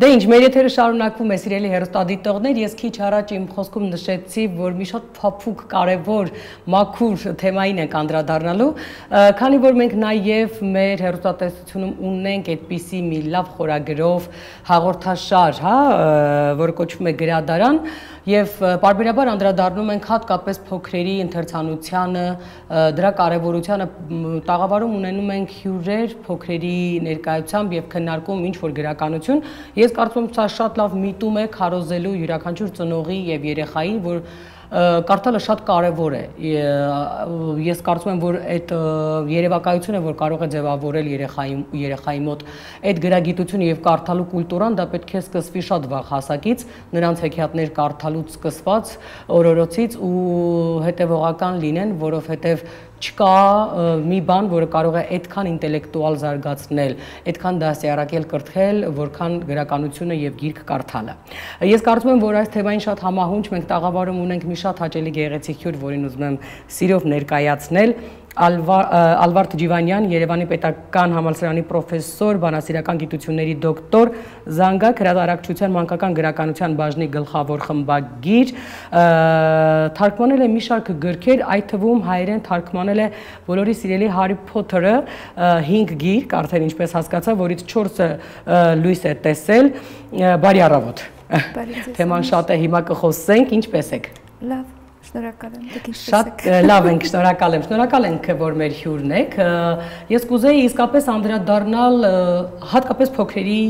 Դե ինչ, մեր եթերը շարունակվում է, սիրելի հերոստադիտողներ, ես քիչ առաջ իմ խոսքում նշեցի, որ մի շատ փափուկ, կարևոր, մաքուր թեմային ենք անդրադառնալու, քանի որ մենք նաև մեր հերոստատեսությունում ունենք այդպիսի մի լավ խորագրով հաղորդաշար, հա, որը կոչվում է գրադարան, եւ բարբերաբար անդրադառնում ենք հատկապես փոքրերի ընթերցանությանը, դրա կարեւորությանը տաղավարում ունենում ենք հյուրեր փոքրերի ներկայությամբ եւ քննարկում ինչ որ գրականություն։ Ես կարծում եմ, սա շատ լավ միտում է քարոզելու յուրաքանչյուր ծնողի եւ երեխայի, որ կարդալը շատ կարևոր է։ Ես կարծում եմ, որ այդ երևակայությունը, որ կարող է ձևավորել երեխայի երեխայի մոտ այդ գրագիտությունը եւ կարդալու կուլտուրան, դա պետք է սկսվի շատ վաղ հասակից, նրանց հեքիաթներ կարդալուց սկսված օրորոցից ու հետեւողական լինեն, որովհետեւ չկա մի բան, որը կարող է այդքան ինտելեկտուալ զարգացնել, այդքան դասյարակել կրթել, որքան գրականությունը եւ գիրք կարդալը։ Ես կարծում եմ, որ այս թեմային շատ համահունչ մենք տաղավարում ունենք մի շատ հաճելի գեղեցիկ հյուր, որին ուզում եմ սիրով ներկայացնել, Ալվարդ Ջիվանյան, Երևանի Պետական Համալսարանի պրոֆեսոր, բանասիրական գիտությունների դոկտոր, Զանգակ հրատարակչության մանկական գրականության բաժնի գլխավոր խմբագիր, թարգմանել է մի շարք գրքեր, այդ թվում հայերեն թարգմանել է բոլորի սիրելի Հարի Փոթերը 5 գիրք, արդեն ինչպես հասկացա, որից 4-ը լույս է տեսել։ Բարի առավոտ։ Թեման շատ է, հիմա կխոսենք, ինչպես եք։ Լավ Շնորհակալ եմ, դուք ինչպես եք։ Շատ լավ ենք, շնորհակալ եմ։ Շնորհակալ ենք, որ մեր հյուրն եք։ Ես կուզեի իսկապես անդրադառնալ հատկապես փոքրերի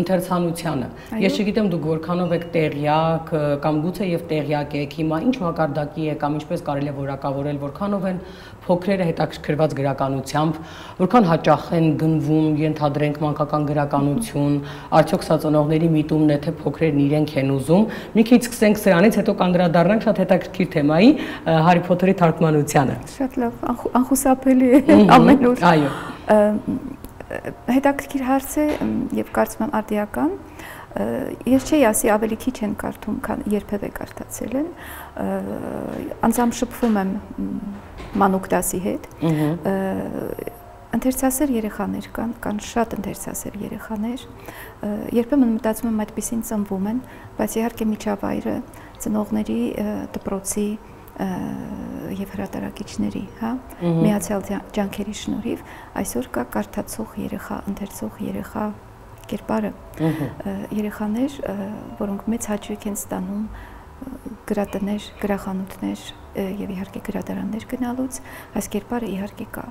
ընթերցանությանը։ Ես չգիտեմ դուք որքանով եք տեղյակ կամ գուցե եւ տեղյակ եք հիմա ինչ մակարդակի է կամ ինչպես կարելի է որակավորել, որքանով են փոքրերը հետաքրքրված գրականությամբ, որքան հաճախ են գնվում, ենթադրենք մանկական գրականություն, արդյոք սա ծնողների միտումն է, թե փոքրերն իրենք են ուզում։ Մի քիչ սկսենք սրանից, հետո կանդրադառնանք շատ հետաքրքիր թեմայի Հարի Փոթերի թարգմանությանը։ Շատ լավ, անխուսափելի է ամենուր։ Այո։ Հետաքրքիր հարց է եւ կարծում եմ արդիական ես չէի ասի ավելի քիչ են կարդում, քան երբևէ կարդացել են։ Անձամբ շփվում եմ մանուկ դասի հետ։ Ընթերցասեր երեխաներ կան, կան շատ ընթերցասեր երեխաներ։ Երբեմն մտածում եմ այդպեսին ծնվում են, բայց իհարկե միջավայրը ծնողների դպրոցի եւ հրատարակիչների, հա, միացյալ ջանքերի շնորհիվ այսօր կա կարդացող երեխա, ընթերցող երեխա կերպարը։ Երեխաներ, որոնք մեծ հաճույք են ստանում գրատներ, գրախանութներ եւ իհարկե գրադարաններ գնալուց, այս կերպարը իհարկե կա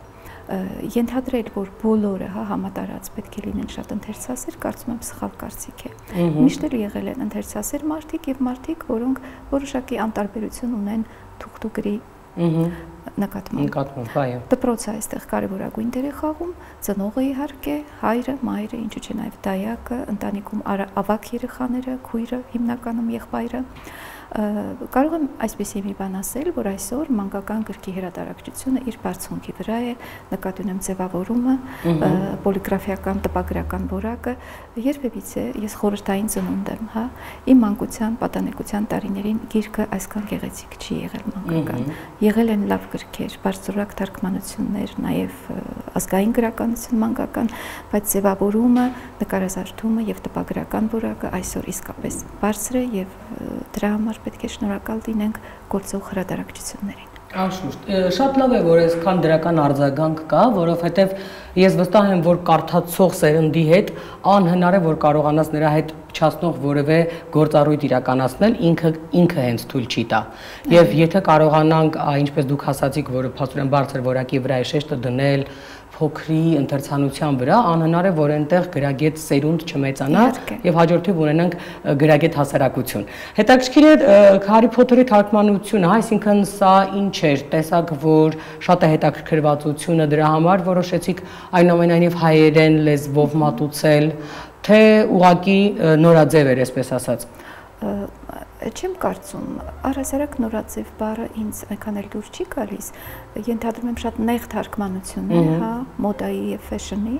ենթադրել, որ բոլորը հա համատարած պետք է լինեն շատ ընթերցասեր, կարծում եմ սխալ կարծիք է։ Միշտ էլ եղել են ընթերցասեր մարդիկ եւ մարդիկ, որոնք որոշակի անտարբերություն ունեն թուղթուգրի նկատմամբ։ Նկատմամբ, այո։ Դպրոցը այստեղ կարևորագույն դեր է խաղում, ծնողը իհարկե, հայրը, մայրը, ինչու՞ չէ նաև դայակը, ընտանիքում ավակ երեխաները, քույրը, հիմնականում եղբայրը, կարող եմ այսպեսի մի բան ասել, որ այսօր մանկական գրքի հրատարակչությունը իր բարձունքի վրա է, նկատի ունեմ ձևավորումը, պոլիգրաֆիական տպագրական որակը, երբևիցե ես խորհրդային ծնունդ եմ, հա, իմ մանկության պատանեկության տարիներին գիրքը այսքան գեղեցիկ չի եղել մանկական։ Եղել են լավ գրքեր, բարձրորակ թարգմանություններ, նաև ազգային գրականություն մանկական, բայց ձևավորումը, նկարազարդումը եւ տպագրական որակը այսօր իսկապես բարձր է եւ դրա համար պետք է շնորհակալ լինենք գործող հրատարակչություններին։ Անշուշտ, շատ լավ է, որ այսքան դրական արձագանք կա, որովհետև ես վստահ եմ, որ կարդացող սերնդի հետ անհնար է, որ կարողանաս նրա հետ չացնող որևէ գործառույթ իրականացնել, ինքը ինքը հենց թույլ չի տա։ Եվ եթե կարողանանք, ինչպես դուք ասացիք, որը փաստորեն բարձր որակի վրա է շեշտը դնել, փոքրի ընթերցանության վրա անհնար է որ այնտեղ գրագետ սերունդ չմեծանա եւ հաջորդիվ ունենանք գրագետ հասարակություն։ Հետաքրքիր է Հարի Փոթերի թարգմանությունը, այսինքն սա ինչ էր, տեսակ որ շատ է հետաքրքրվածությունը դրա համար որոշեցիք այնուամենայնիվ հայերեն լեզվով մատուցել, թե ուղակի նորաձև էր, այսպես ասած չեմ կարծում առհասարակ նորաձև բառը ինձ այնքան էլ դուր չի գալիս ենթադրում եմ շատ նեղ թարգմանություններ հա մոդայի եւ ֆեշնի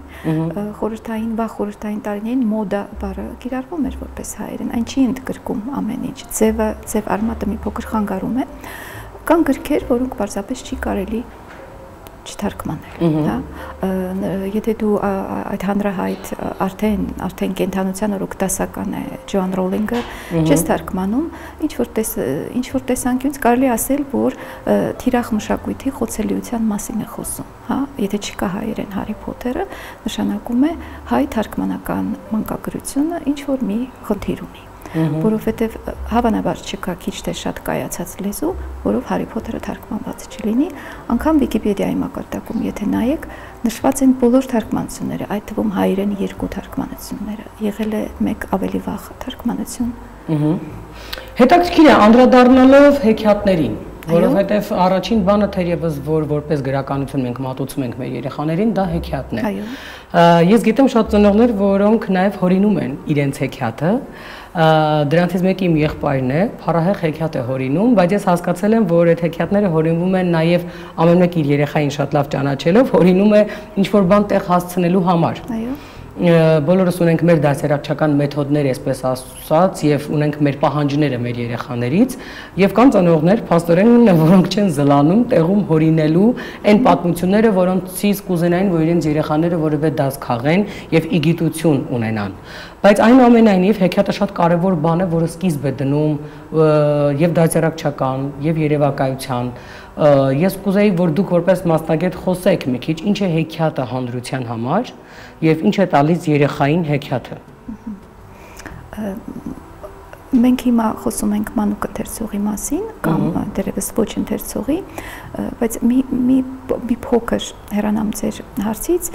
խորհրդային վաղ խորհրդային տարիներին մոդա բառը կիրառվում էր որպես հայերեն այն չի ընդգրկում ամեն ինչ ձևը ձև արմատը մի փոքր խանգարում է կան գրքեր որոնք պարզապես չի կարելի չթարգմանել, հա։ Եթե դու այդ հանրահայտ արդեն արդեն կենթանության օրոք դասական է Ջոան Ռոլինգը չես թարգմանում, ինչ որ տես ինչ որ տեսանկյունից կարելի ասել, որ թիրախ մշակույթի խոցելիության մասին է խոսում, հա։ Եթե չկա հայերեն Հարի Փոթերը, նշանակում է հայ թարգմանական մանկագրությունը ինչ որ մի խնդիր ունի որովհետև հավանաբար չկա քիչ թե շատ կայացած լեզու, որով Հարի Փոթերը թարգմանված չլինի, անգամ Վիկիպեդիայի մակարդակում եթե նայեք, նշված են բոլոր թարգմանությունները, այդ թվում հայերեն երկու թարգմանությունները։ Եղել է մեկ ավելի վաղ թարգմանություն։ Հետաքրքիր է անդրադառնալով հեքիաթներին, որովհետև առաջին բանը թերևս որ որպես գրականություն մենք մատուցում ենք մեր երեխաներին, դա հեքիաթն է։ Այո։ Ես գիտեմ շատ ծնողներ, որոնք նաև հորինում են իրենց հեքիաթը, դրանցից մեկը իմ եղբայրն է, փառահեղ հեքիաթ է հորինում, բայց ես հասկացել եմ, որ այդ հեքիաթները հորինվում են նաև ամեն մեկ իր երեխային շատ լավ ճանաչելով, հորինում է ինչ որ բան տեղ հասցնելու համար։ Այո բոլորս ունենք մեր դասերակցական մեթոդներ, այսպես ասած, եւ ունենք մեր պահանջները մեր երեխաներից, եւ կան ծնողներ, փաստորեն, որոնք չեն զլանում տեղում հորինելու այն պատմությունները, որոնցից կուզենային, որ իրենց երեխաները որևէ դաս քաղեն եւ իգիտություն ունենան։ Բայց այնուամենայնիվ հեքիաթը շատ կարևոր բան է, որը սկիզբ է դնում եւ դասերակցական, եւ երևակայության ես կուզեի, որ դուք որպես մասնագետ խոսեք մի քիչ, ինչ է հեքիաթը հանրության համար եւ ինչ է տալիս երեխային հեքիաթը մենք հիմա խոսում ենք մանուկ ընթերցողի մասին կամ դերևս ոչ ընթերցողի, բայց մի մի մի փոքր հեռանամ ձեր հարցից,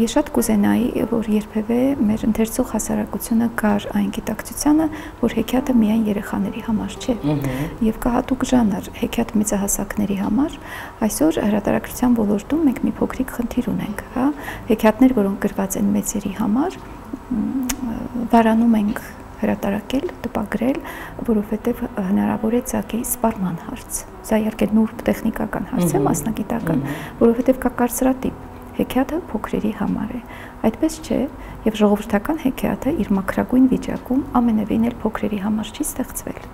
ես շատ կուզենայի, որ երբևէ մեր ընթերցող հասարակությունը գար այն գիտակցությանը, որ հեքիաթը միայն երեխաների համար չէ։ Եվ կա հատուկ ժանր հեքիաթ մեծահասակների համար։ Այսօր հրատարակության ոլորտում մենք մի փոքրիկ խնդիր ունենք, հա, հեքիաթներ, որոնք գրված են մեծերի համար, վարանում ենք հրատարակել, տպագրել, որովհետև հնարավոր է ցակի սպառման հարց։ Սա իհարկե նուրբ տեխնիկական հարց է, մասնագիտական, որովհետև կա կարծրատիպ հեքիաթը փոքրերի համար է։ Այդպես չէ, եւ ժողովրդական հեքիաթը իր մակրագույն վիճակում ամենևին էլ փոքրերի համար չի ստեղծվել։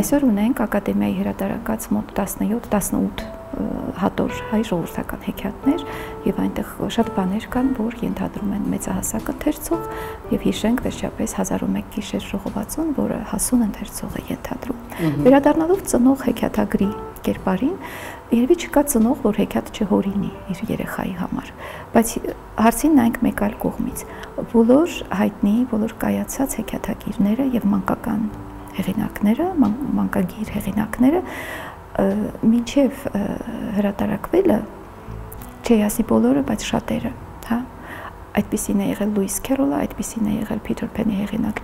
Այսօր ունենք ակադեմիայի հրատարակած մոտ 17-18 հատոր հայ ժողովրդական հեքիաթներ եւ այնտեղ շատ բաներ կան, որ ենթադրում են մեծահասակ ընթերցող եւ հիշենք վերջապես 1001 գիշեր ժողովածուն, որը հասուն ընթերցող է ենթադրում։ Վերադառնալով ծնող հեքիաթագրի կերպարին, երևի չկա ծնող, որ հեքիաթ չհորինի իր երեխայի համար, բայց հարցին նայենք մեկ այլ կողմից։ Բոլոր հայտնի, բոլոր կայացած հեքիաթագիրները եւ մանկական հեղինակները, մանկագիր հեղինակները մինչև հրատարակվելը չի ասի բոլորը, բայց շատերը, հա այդպեսին է եղել Լուիս Քերոլը, այդպեսին է եղել Փիթեր Փենի հեղինակ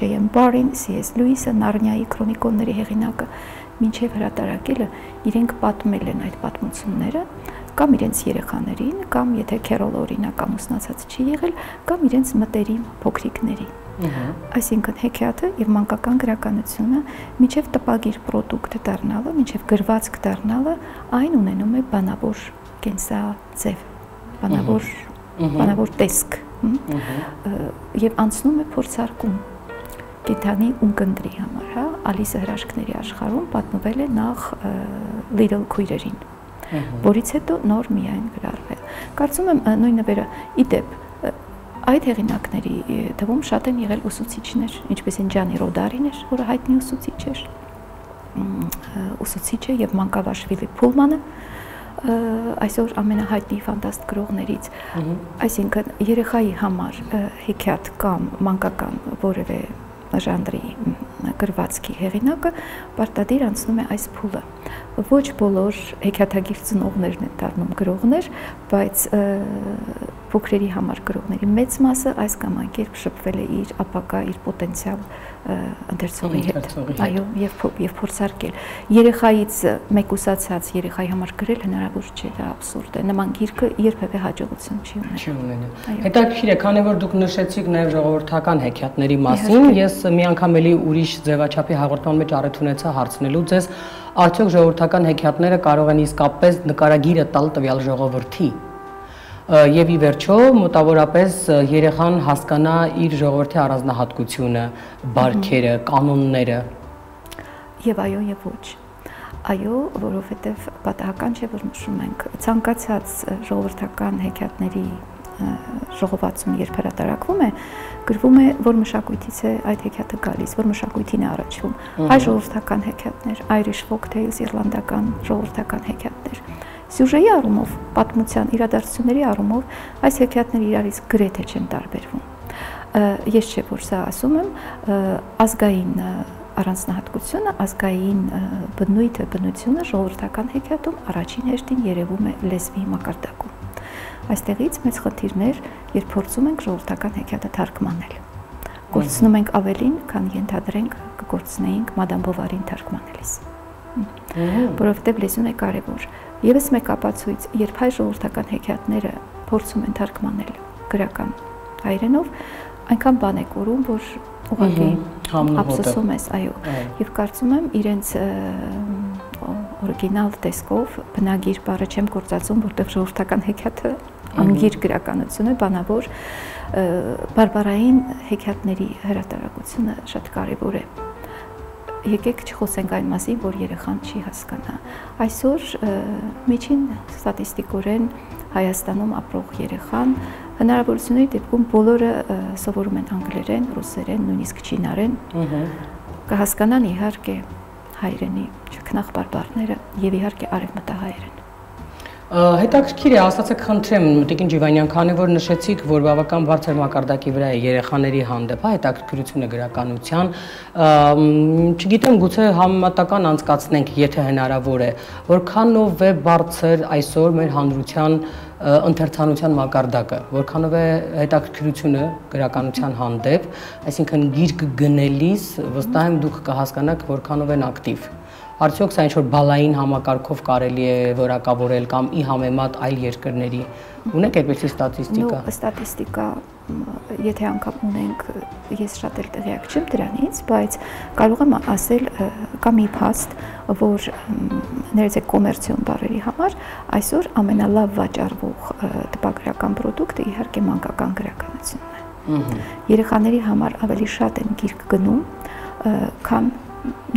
Ջեյմ Բարին, C.S. Լուիսը, Նարնիայի քրոնիկոնների հեղինակը, մինչև հրատարակելը իրենք պատմել են այդ պատմությունները կամ իրենց երեխաներին, կամ եթե Քերոլը օրինակ ամուսնացած չի եղել, կամ իրենց մտերիմ փոքրիկներին Այսինքն հեքիաթը եւ մանկական գրականությունը միջև տպագիր ապրանք դառնալը, միջև գրվածք դառնալը այն ունենում է բանավոր կենսաձև, բանավոր բանավոր տեսք եւ անցնում է փորձարկում կենթանի ունկնդրի համար, հա, Ալիսը հրաշքների աշխարհում պատմվել է նախ Little Queer-երին, որից հետո նոր միայն գրառվել։ Կարծում եմ նույնը վերը իդեպ Այդ հեղինակների թվում շատ են եղել ուսուցիչներ, ինչպես են Ջանի Ռոդարին էր, որը հայտնի ուսուցիչ էր, ուսուցիչը եւ Մանկավաշվիլի Փուլմանը, այսօր ամենահայտնի ֆանտաստ գրողներից։ Այսինքն երեխայի համար հեքիաթ կամ մանկական որևէ ժանրի գրվածքի հեղինակը պարտադիր անցնում է այս փուլը։ Ոչ բոլոր հեքիաթագիր ծնողներն են դառնում գրողներ, բայց փոքրերի համար գրողների մեծ մասը այս կամ այն կերպ շփվել է իր ապակա, իր պոտենցիալ ընթերցողի հետ։ Այո, եւ եւ փորձարկել։ Երեխայից մեկուսացած երեխայի համար գրել հնարավոր չէ, դա абսուրդ է։ Նման գիրքը երբևէ հաջողություն չի ունենա։ Չի ունենա։ Հետաքրքիր է, քանի որ դուք նշեցիք նաեւ ժողովրդական հեքիաթների մասին, ես մի անգամ էլի ուրիշ ձևաչափի հաղորդման մեջ առիթ ունեցա հարցնելու ձեզ, արդյոք ժողովրդական հեքիաթները կարող են իսկապես նկարագիրը տալ տվյալ ժողովրդի եւ ի վերջո մոտավորապես երեխան հասկանա իր ժողովրդի առանձնահատկությունը, բարքերը, կանոնները։ Եվ այո, եւ ոչ։ Այո, որովհետև պատահական չէ, որ նշում ենք ցանկացած ժողովրդական հեքիաթների ժողովածուն երբ հրատարակվում է, գրվում է, որ մշակույթից է այդ հեքիաթը գալիս, որ մշակույթին է առաջվում։ Այ ժողովրդական հեքիաթներ, Irish folk tales, իռլանդական ժողովրդական հեքիաթներ։ Սյուժեի առումով, պատմության իրադարձությունների առումով այս հեքիաթները իրարից գրեթե չեն տարբերվում։ Ես չէ որ սա ասում եմ, ազգային առանձնահատկությունը, ազգային բնույթը, բնությունը ժողովրդական հեքիաթում առաջին հերթին երևում է լեզվի մակարդակում։ Այստեղից մեծ խնդիրներ, երբ փորձում ենք ժողովրդական հեքիաթը թարգմանել։ Գործնում ենք ավելին, քան ենթադրենք կգործնեինք Մադամ Բովարին թարգմանելիս։ Որովհետև լեզուն է կարևոր։ Եվս մեկ ապացույց, երբ հայ ժողովրդական հեքիաթները փորձում են թարգմանել գրական հայրենով, այնքան բան է կորում, որ ուղղակի ափսոսում ես, այո։ Եվ կարծում եմ իրենց օրիգինալ տեսքով բնագիր բառը չեմ գործածում, որտեղ ժողովրդական հեքիաթը անգիր գրականություն է, բանավոր բարբարային հեքիաթների հրատարակությունը շատ կարևոր է եկեք չխոսենք այն մասին, որ երեխան չի հասկանա։ Այսօր միջին ստատիստիկորեն Հայաստանում ապրող երեխան հնարավորությունների դեպքում բոլորը սովորում են անգլերեն, ռուսերեն, նույնիսկ չինարեն։ Կհասկանան իհարկե հայրենի չքնախ բարբառները եւ իհարկե արևմտահայերեն։ Հետաքրքիր է, ասացեք խնդրեմ Տիկին Ջիվանյան, քանի որ նշեցիք, որ բավական բարձր մակարդակի վրա է երեխաների հանդեպ, հա, հետաքրքրությունը գրականության, չգիտեմ, գուցե համեմատական անցկացնենք, եթե հնարավոր է, որքանով է բարձր այսօր մեր հանրության ընթերցանության մակարդակը, որքանով է հետաքրքրությունը գրականության հանդեպ, այսինքն գիրք գնելիս վստահ եմ դուք կհասկանաք որքանով են ակտիվ Արդյոք սա ինչ-որ բալային համակարգով կարելի է որակավորել կամ ի համեմատ այլ երկրների։ Ունեք այդպեսի ստատիստիկա։ Նո, ստատիստիկա եթե անգամ ունենք, ես շատ էլ տեղյակ չեմ դրանից, բայց կարող եմ ասել կա մի փաստ, որ ներեցեք կոմերցիոն բարերի համար այսօր ամենալավ վաճառվող տպագրական ապրանքը իհարկե մանկական գրականությունն է։ Երեխաների համար ավելի շատ են գիրք գնում, քան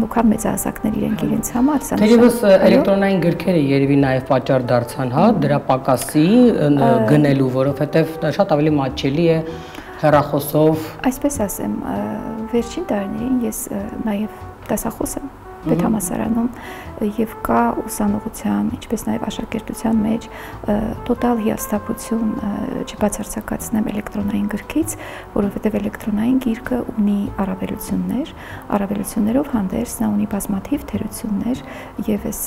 նոքան մեծահասակներ իրենք իրենց համար սա Թերևս էլեկտրոնային գրքերը երևի նաև պատճառ դարձան, հա, դրա պակասի գնելու, որովհետև շատ ավելի մատչելի է հեռախոսով։ Այսպես ասեմ, վերջին տարիներին ես նաև դասախոս եմ պետհամասարանում եւ կա ուսանողության, ինչպես նաեւ աշակերտության մեջ տոտալ հիասթափություն չբացարձակացնեմ էլեկտրոնային գրքից, որովհետեւ էլեկտրոնային գիրքը ունի առավելություններ, առավելություններով հանդերձ նա ունի բազմաթիվ թերություններ եւ այս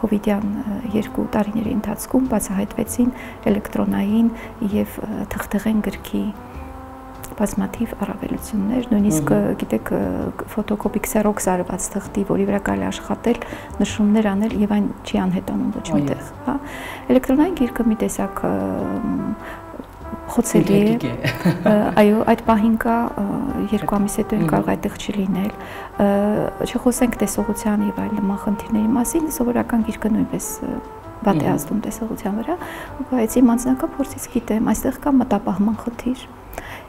կոവിഡ്յան երկու տարիների ընթացքում բացահայտվեցին էլեկտրոնային եւ թղթեղեն գրքի բազմաթիվ առավելություններ, նույնիսկ գիտեք ֆոտոկոպի քսերոքս արված թղթի, որի վրա կարելի աշխատել, նշումներ անել եւ այն չի անհետանում ոչ միտեղ, հա։ Էլեկտրոնային գիրքը մի տեսակ խոցելի է։ Այո, այդ պահին կա երկու ամիս հետո են կարող այդտեղ չլինել։ Չխոսենք տեսողության եւ այլ նման խնդիրների մասին, սովորական գիրքը նույնպես վատ է ազդում տեսողության վրա, բայց իմ անձնական փորձից գիտեմ, այստեղ կա մտապահման խնդիր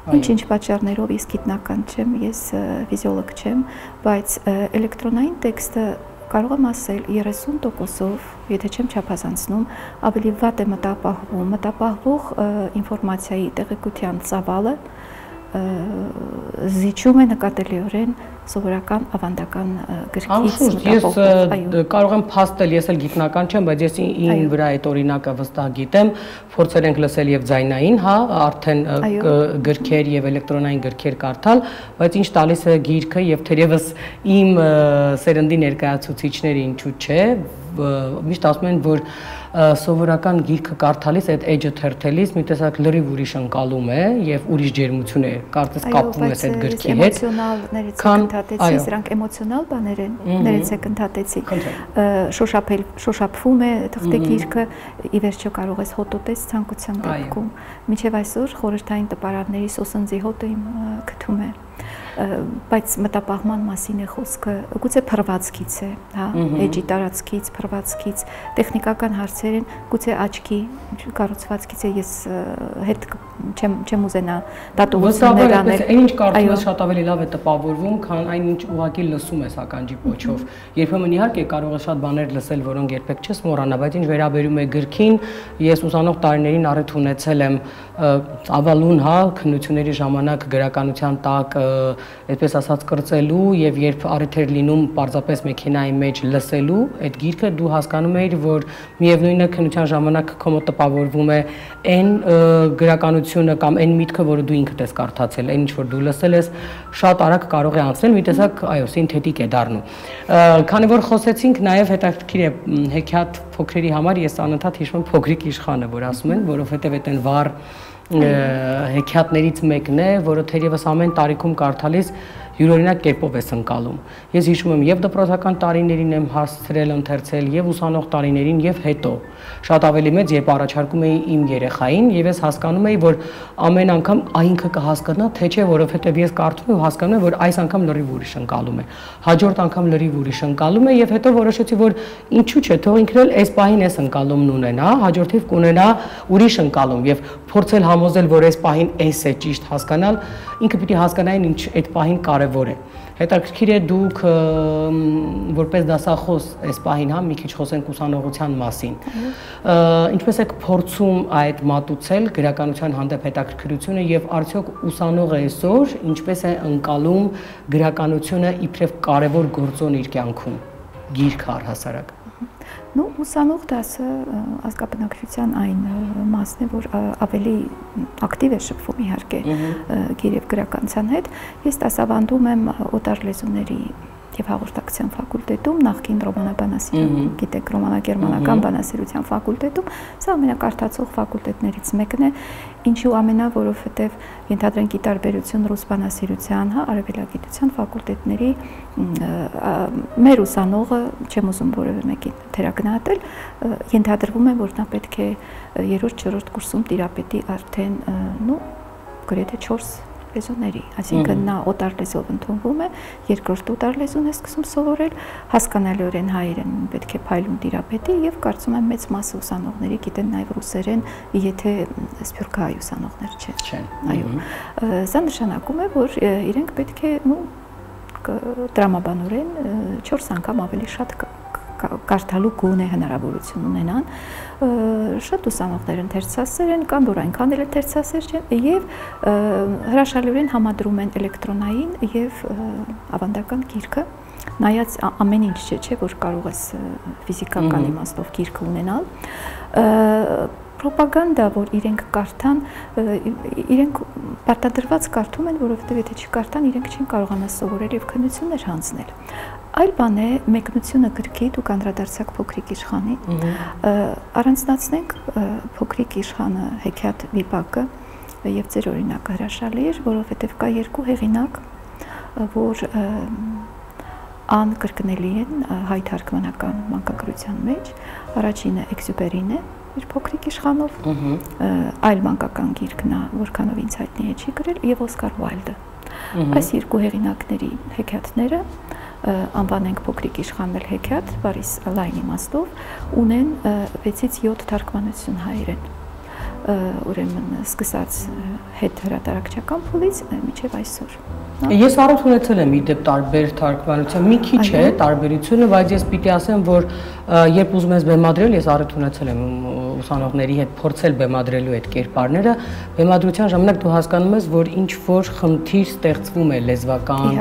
Ինչ-ինչ պատճառներով ես գիտնական չեմ, ես ֆիզիոլոգ չեմ, բայց էլեկտրոնային տեքստը կարող եմ ասել 30%-ով, եթե չեմ չափազանցնում, ավելի վատ է մտապահվում, մտապահվող ինֆորմացիայի տեղեկության ծավալը զիջում է նկատելիորեն սովորական ավանդական գրքից մտապով։ Ես կարող եմ փաստել, ես էլ գիտնական չեմ, բայց ես ին վրա այդ օրինակը վստահ գիտեմ, փորձել ենք լսել եւ ձայնային, հա, արդեն գրքեր եւ էլեկտրոնային գրքեր կարդալ, բայց ինչ տալիս է գիրքը եւ թերևս իմ սերնդի ներկայացուցիչները ինչու՞ չէ, միշտ ասում են, որ սովորական գիրքը կարդալիս այդ edge-ը թերթելիս մի տեսակ լրիվ ուրիշ ընկալում է եւ ուրիշ ջերմություն է, կարծես կապվում ես այդ գրքի հետ։ Էմոցիոնալներից ընդհատեցի, սրանք էմոցիոնալ բաներ են, ներեցեք ընդհատեցի։ Շոշափել, շոշափվում է թղթե գիրքը, ի վերջո կարող ես հոտոտես ցանկության դեպքում։ Մինչև այսօր խորհրդային տպարանների սոսնձի հոտը իմ գտում է բայց մտապահման մասին է խոսքը, գուցե փրվածքից է, հա, էջի տարածքից, փրվածքից, տեխնիկական հարցեր են, գուցե աչքի կառուցվածքից է, ես հետ չեմ չեմ ուզենա դատողություններ անել։ Այն ինչ կարծում ես շատ ավելի լավ է տպավորվում, քան այն ինչ ուղակի լսում ես ականջի փոչով։ Երբեմն իհարկե կարող է շատ բաներ լսել, որոնք երբեք չես մոռանա, բայց ինչ վերաբերում է գրքին, ես ուսանող տարիներին առիթ ունեցել եմ ավալուն, հա, քննությունների ժամանակ գրականության տակ այդպես ասած կրծելու եւ երբ առիթ էր լինում պարզապես մեքենայի մեջ լսելու այդ գիրքը դու հասկանում էիր որ միևնույնն է քննության ժամանակ քո մոտ տպավորվում է այն գրականությունը կամ այն միտքը որը դու ինքդ ես կարդացել այն ինչ որ դու լսել ես շատ արագ կարող է անցնել մի տեսակ այո սինթետիկ է դառնում քանի որ խոսեցինք նաեւ հետաքրքիր է հեքիաթ փոքրերի համար ես անընդհատ հիշում եմ փոքրիկ իշխանը որ ասում են որովհետեւ այդ են վառ հեքիաթներից մեկն է, որը թերևս ամեն տարիքում կարդալիս յուրօրինակ կերպով ես ընկալում։ Ես հիշում եմ եւ դպրոցական տարիներին եմ հասցրել ընթերցել եւ ուսանող տարիներին եւ հետո շատ ավելի մեծ, երբ առաջարկում էի իմ երեխային եւ ես հասկանում էի, որ ամեն անգամ այնքը կհասկանա, թե չէ, որովհետեւ ես կարդում եմ ու հասկանում եմ, որ այս անգամ լրիվ ուրիշ ընկալում է։ Հաջորդ անգամ լրիվ ուրիշ ընկալում է եւ հետո որոշեցի, որ ինչու՞ չէ, թող ինքն էլ այս պահին էս ընկալումն ունենա, հաջորդիվ կունենա ուրիշ ընկալում եւ փորձել համոզել, որ այս պահին էս է ճիշտ հասկանալ, ինքը պիտի հասկանային ինչ այդ պահին կարեւոր է։ Հետաքրքիր է դուք որպես դասախոս այս պահին հա մի քիչ խոսենք ուսանողության մասին։ Ինչպես եք փորձում այդ մատուցել գրականության հանդեպ հետաքրքրությունը եւ արդյոք ուսանողը այսօր ինչպես է ընկալում գրականությունը իբրև կարևոր գործոն իր կյանքում գիրք առհասարակ։ Ну, ուսանող դասը ազգաբնակչության այն մասն է, որ ավելի ակտիվ է շփվում իհարկե գիր եւ գրականության հետ։ Ես դասավանդում եմ օտար լեզուների եւ հաղորդակցության ֆակուլտետում նախկին ռոմանաբանասիրության, գիտեք, ռոմանագերմանական բանասիրության ֆակուլտետում, սա ամենակարդացող ֆակուլտետներից մեկն է, ինչու ամենա, որովհետեւ ենթադրենք ի տարբերություն ռուս բանասիրության, հա, արևելագիտության ֆակուլտետների մեր ուսանողը, չեմ ուզում որևէ մեկին թերագնահատել, ենթադրվում է, որ նա պետք է երրորդ, չորրորդ կուրսում տիրապետի արդեն, նո, գրեթե 4 լեզուների, այսինքն նա օտար լեզվով ընդունվում է, երկրորդ օտար լեզուն է սկսում սովորել, հասկանալիորեն հայերեն պետք է փայլուն տիրապետի եւ կարծում եմ մեծ մասը ուսանողների գիտեն նաեւ ռուսերեն, եթե սփյուռքահայ ուսանողներ չեն։ Չեն։ Այո։ Սա նշանակում է, որ իրենք պետք է, ну, դրամաբանորեն 4 անգամ ավելի շատ կարդալու գոնե հնարավորություն ունենան շատ ուսանողներ ընթերցասեր են կամ որ այնքան էլ ընթերցասեր չեն եւ հրաշալիորեն համադրում են էլեկտրոնային եւ ավանդական գիրքը նայած ամեն ինչ չէ, չէ, որ կարող ես ֆիզիկական իմաստով գիրքը ունենալ ռոպագանդա, որ իրենք կարդան, իրենք պարտադրված կարդում են, որովհետև եթե չկարդան, իրենք չեն կարողանա սովորել եւ քննություններ հանձնել։ Այլ բան է մեկնությունը գրքի դուք անդրադարձակ փոքրիկ իշխանին։ Առանձնացնենք փոքրիկ իշխանը հեքիաթ վիպակը եւ ձեր օրինակը հրաշալի էր, որովհետեւ կա երկու հեղինակ, որ ան կրկնելի են հայ թարգմանական մանկագրության մեջ։ Առաջինը Էքսյուպերին է, իր փոքրիկ իշխանով, այլ մանկական գիրքն է, որքանով ինձ հայտնի է չի գրել, եւ Օսկար Ուայլդը։ Այս երկու հեղինակների հեքիաթները անվանենք փոքրիկ իշխանել հեքիաթ, բարիս լայն իմաստով, ունեն 6-ից 7 թարգմանություն հայերեն ուրեմն սկսած հետ հրատարակչական փուլից միջև այսօր։ Ես առողջ ունեցել եմ իդեպ տարբեր թարգմանություն, մի քիչ է տարբերությունը, բայց ես պիտի ասեմ, որ երբ ուզում ես բեմադրել, ես առիթ ունեցել եմ ուսանողների հետ փորձել բեմադրելու այդ կերպարները, բեմադրության ժամանակ դու հասկանում ես, որ ինչ որ խնդիր ստեղծվում է լեզվական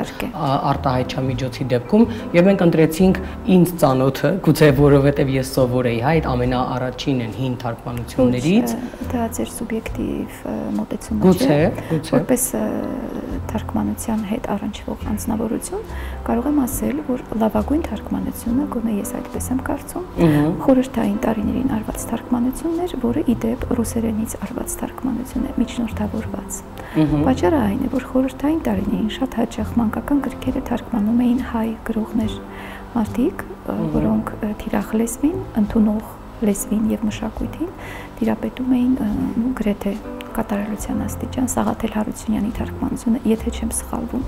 արտահայտչամիջոցի դեպքում, եւ մենք ընտրեցինք ինձ ծանոթը, գուցե որովհետեւ ես սովոր էի, հա, այդ ամենաառաջին են հին թարգմանություններից։ Դա ձեր սուբյեկտիվ մոտեցումը չէ։ Գուցե, գուցե։ Որպես թարգմանության հետ առնչվող անձնավորություն կարող եմ ասել, որ լավագույն թարգմանությունը, գոնե ես այդպես եմ կարծում, խորհրդային տարիներին արված թարգմանությունն էր, որը իդեպ ռուսերենից արված թարգմանություն է, միջնորդավորված։ Պատճառը այն է, որ խորհրդային տարիներին շատ հաճախ մանկական գրքերը թարգմանում էին հայ գրողներ, մարդիկ, որոնք թիրախ լեզվին ընդունող լեզվին եւ մշակույթին տիրապետում էին գրեթե կատարելության աստիճան Սաղաթել Հարությունյանի թարգմանությունը, եթե չեմ սխալվում։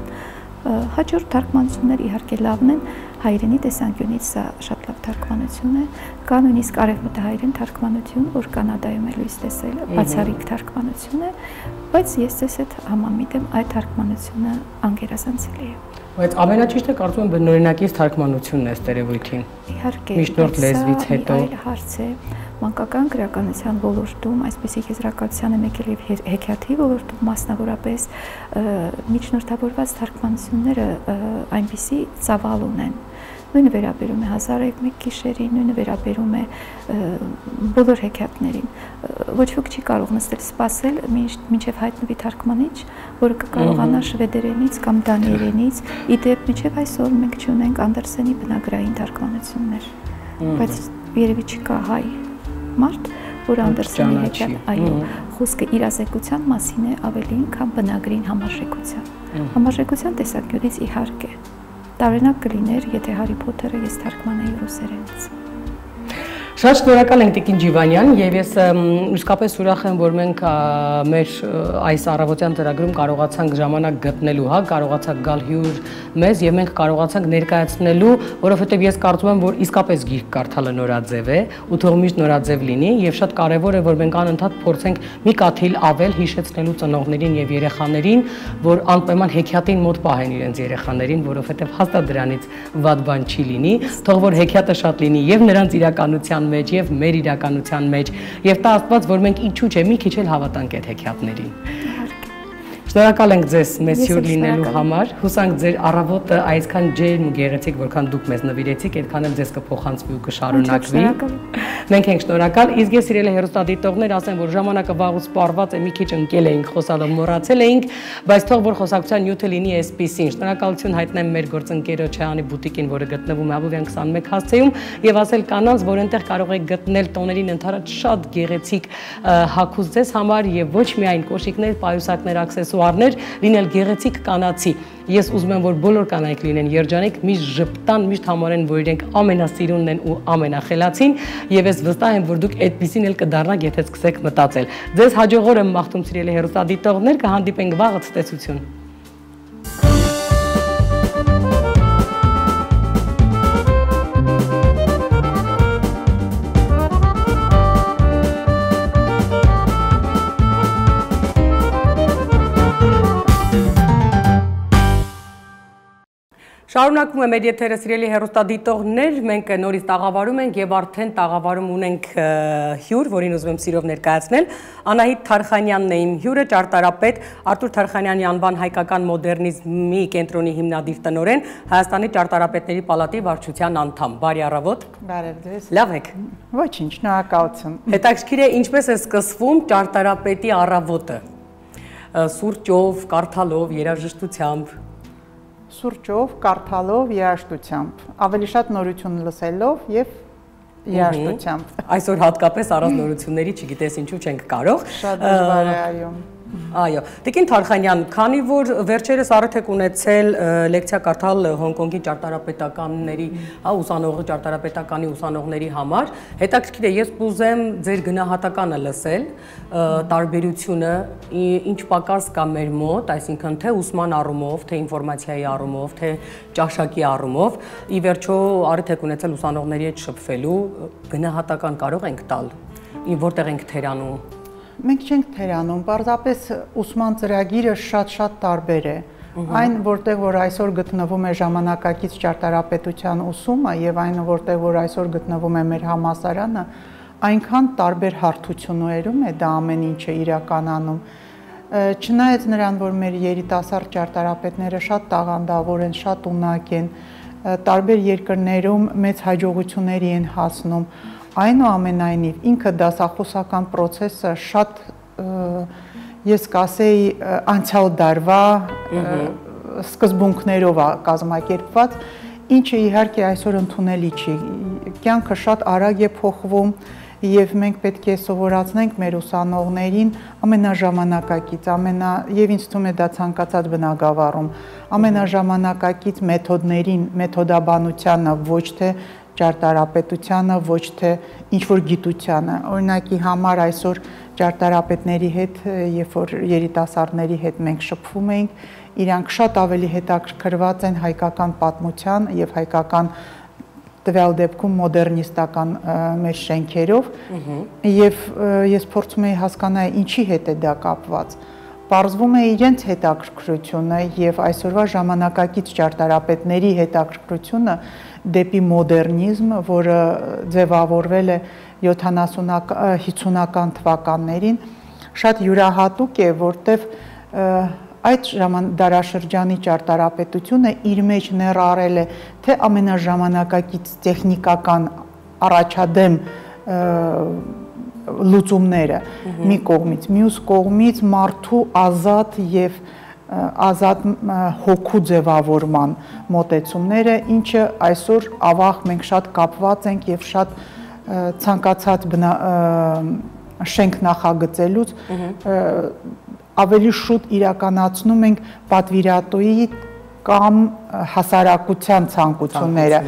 Հաջորդ թարգմանություններ իհարկե լավն են, հայրենի տեսանկյունից սա շատ լավ թարգմանություն է։ Կա նույնիսկ արևմտահայերեն թարգմանություն, որ Կանադայում է լույս տեսել, բացառիկ թարգմանություն է, բայց ես ձեզ հետ համամիտ եմ, այդ թարգմանությունը անգերազանցելի է։ Բայց ամենաճիշտը կարծում եմ բնօրինակից թարգմանությունն է ստերևույթին։ Իհարկե։ Միջնորդ լեզվից հետո։ Այլ հարց է մանկական գրականության ոլորտում, այսպեսի եզրակացության է եկել եւ հեքիաթի ոլորտում մասնավորապես միջնորդավորված թարգմանությունները այնպիսի ծավալ ունեն, նույնը վերաբերում է 1001 գիշերին, նույնը վերաբերում է բոլոր հեքիաթներին։ Ոչ ոք չի կարող նստել սպասել մինչև հայտնվի թարգմանիչ, որը կկարողանա շվեդերենից կամ դաներենից, ի դեպ մինչև այսօր մենք չունենք Անդերսենի բնագրային թարգմանություններ։ Բայց երևի չկա հայ մարդ, որ Անդերսենի հեքիաթ, այո, խոսքը իրազեկության մասին է ավելի քան բնագրին համարժեքության։ Համարժեքության տեսակյունից իհարկե։ Ա Տարօրինակ կլիներ, եթե Հարի Փոթերը ես թարգմանեի ռուսերենից։ Շատ շնորհակալ ենք Տիկին Ջիվանյան եւ ես իսկապես ուրախ եմ, որ մենք մեր այս առավոտյան ծրագրում կարողացանք ժամանակ գտնելու, հա, կարողացանք գալ հյուր մեզ եւ մենք կարողացանք ներկայացնելու, որովհետեւ ես կարծում եմ, որ իսկապես գիրք կարդալը նորաձև է ու թող միշտ նորաձև լինի եւ շատ կարեւոր է, որ մենք անընդհատ փորձենք մի կաթիլ ավել հիշեցնելու ծնողներին եւ երեխաներին, որ անպայման հեքիաթին մոտ պահեն իրենց երեխաներին, որովհետեւ հաստատ դրանից վատ բան չի լինի, թող որ հեքիաթը շատ լինի եւ նրանց իրականության մեջ եւ մեր իրականության մեջ եւ տա Աստված, որ մենք ինչու՞ չէ մի քիչ էլ հավատանք այդ հեքիաթներին։ Շնորհակալ ենք ձեզ մեծ հյուր լինելու համար։ Հուսանք ձեր առավոտը այսքան ջերմ ու գեղեցիկ, որքան դուք մեզ նվիրեցիք, այդքան էլ ձեզ կփոխանցվի ու կշարունակվի։ Մենք ենք շնորհակալ։ Իսկ ես իրել հերոստատիտողներ ասեմ, որ ժամանակը վաղուց սպառված է, մի քիչ ընկել էինք, խոսալը մոռացել էինք, բայց թող որ խոսակցության նյութը լինի այսպեսին։ Շնորհակալություն հայտնեմ մեր գործընկերոջ Հանի բուտիկին, որը գտնվում է Աբովյան 21 հասցեում, եւ ասել կանանց, որ այնտեղ կարող եք գտնել տոներին ընդհանրած շատ գեղեցիկ հագուստ ձեզ համար եւ ոչ միայն կոշիկներ, պայուսակներ, աքսեսուար ճանապարհներ, լինել գեղեցիկ կանացի։ Ես ուզում եմ, որ բոլոր կանայք լինեն երջանիկ, միշտ ժպտան, միշտ համարեն, որ իրենք ամենասիրունն են ու ամենախելացին, եւ ես վստահ եմ, որ դուք այդպեսին էլ կդառնաք, եթե սկսեք մտածել։ Ձեզ հաջողորը մաղթում սիրելի հերոստադիտողներ, կհանդիպենք վաղը ցտեսություն։ Շարունակվում է մեր եթերը սիրելի հերոստադիտողներ, մենք նորից տաղավարում ենք եւ արդեն տաղավարում ունենք հյուր, որին ուզում եմ սիրով ներկայացնել։ Անահիտ Թարխանյանն է իմ հյուրը, ճարտարապետ Արտուր Թարխանյանի անվան հայկական մոդեռնիզմի կենտրոնի հիմնադիր տնօրեն, Հայաստանի ճարտարապետների պալատի վարչության անդամ։ Բարի առավոտ։ Բարև ձեզ։ Լավ եք։ Ոչինչ, շնորհակալություն։ Հետաքրքիր է ինչպես է սկսվում ճարտարապետի առավոտը։ Սուրճով, կարդալով, երաժշտությամբ սուրճով, կարդալով, երաժշտությամբ, ավելի շատ նորություն լսելով եւ երաժշտությամբ։ Այսօր հատկապես առանց նորությունների, չգիտես ինչու չենք կարող։ Շատ դժվար է, այո։ Այո, Տիկին Թարխանյան, քանի որ վերջերս առիթ եք ունեցել լեկցիա կարդալ Հոնկոնգի ճարտարապետականների, հա, ուսանողի ճարտարապետականի ուսանողների համար, հետաքրքիր է, ես կուզեմ ձեր գնահատականը լսել, տարբերությունը ինչ պակաս կա մեր մոտ, այսինքն թե ուսման առումով, թե ինֆորմացիայի առումով, թե ճաշակի առումով, ի վերջո առիթ եք ունեցել ուսանողների հետ շփվելու, գնահատական կարող ենք տալ, որտեղ ենք թերանում մենք չենք թերանում, պարզապես ուսման ծրագիրը շատ-շատ տարբեր է։ Այն, որտեղ որ այսօր գտնվում է ժամանակակից ճարտարապետության ուսումը եւ այն, որտեղ որ այսօր գտնվում է մեր համասարանը, այնքան տարբեր հարթություններում է դա ամեն ինչը իրականանում։ Չնայած նրան, որ մեր երիտասարդ ճարտարապետները շատ տաղանդավոր են, շատ ունակ են, տարբեր երկրներում մեծ հաջողությունների են հասնում, Այնուամենայնիվ ինքը դասախոսական process-ը շատ ես կասեի անցյալ դարվա սկզբունքներով է կազմակերպված, ինչը իհարկե այսօր ընդունելի չի։ Կյանքը շատ արագ է փոխվում եւ մենք պետք է սովորացնենք մեր ուսանողներին ամենաժամանակակից, ամենա եւ ինձ թվում է դա ցանկացած բնագավառում ամենաժամանակակից մեթոդներին, մեթոդաբանությանը ոչ թե ճարտարապետությանը, ոչ թե ինչ որ գիտությանը։ Օրինակի համար այսօր ճարտարապետների հետ, երբ որ երիտասարդների հետ մենք շփվում էինք, իրանք շատ ավելի հետաքրքրված են հայկական պատմության եւ հայկական տվյալ դեպքում մոդեռնիստական մեր շենքերով եւ ես փորձում եի հասկանալ ինչի հետ է դա կապված Պարզվում է իրենց հետաքրքրությունը եւ այսօրվա ժամանակակից ճարտարապետների հետաքրքրությունը դեպի մոդեռնիզմ, որը ձևավորվել է 70-ական 50-ական թվականներին, շատ յուրահատուկ է, որտեվ այդ ժաման դարաշրջանի ճարտարապետությունը իր մեջ ներառել է թե ամենաժամանակակից տեխնիկական առաջադեմ լուծումները մի կողմից, մյուս կողմից մարդու ազատ եւ ազատ հոգու ձևավորման մոտեցումները, ինչը այսօր ավաղ մենք շատ կապված ենք եւ շատ ցանկացած շենք նախագծելուց ավելի շուտ իրականացնում ենք պատվիրատոյի կամ հասարակության ցանկությունները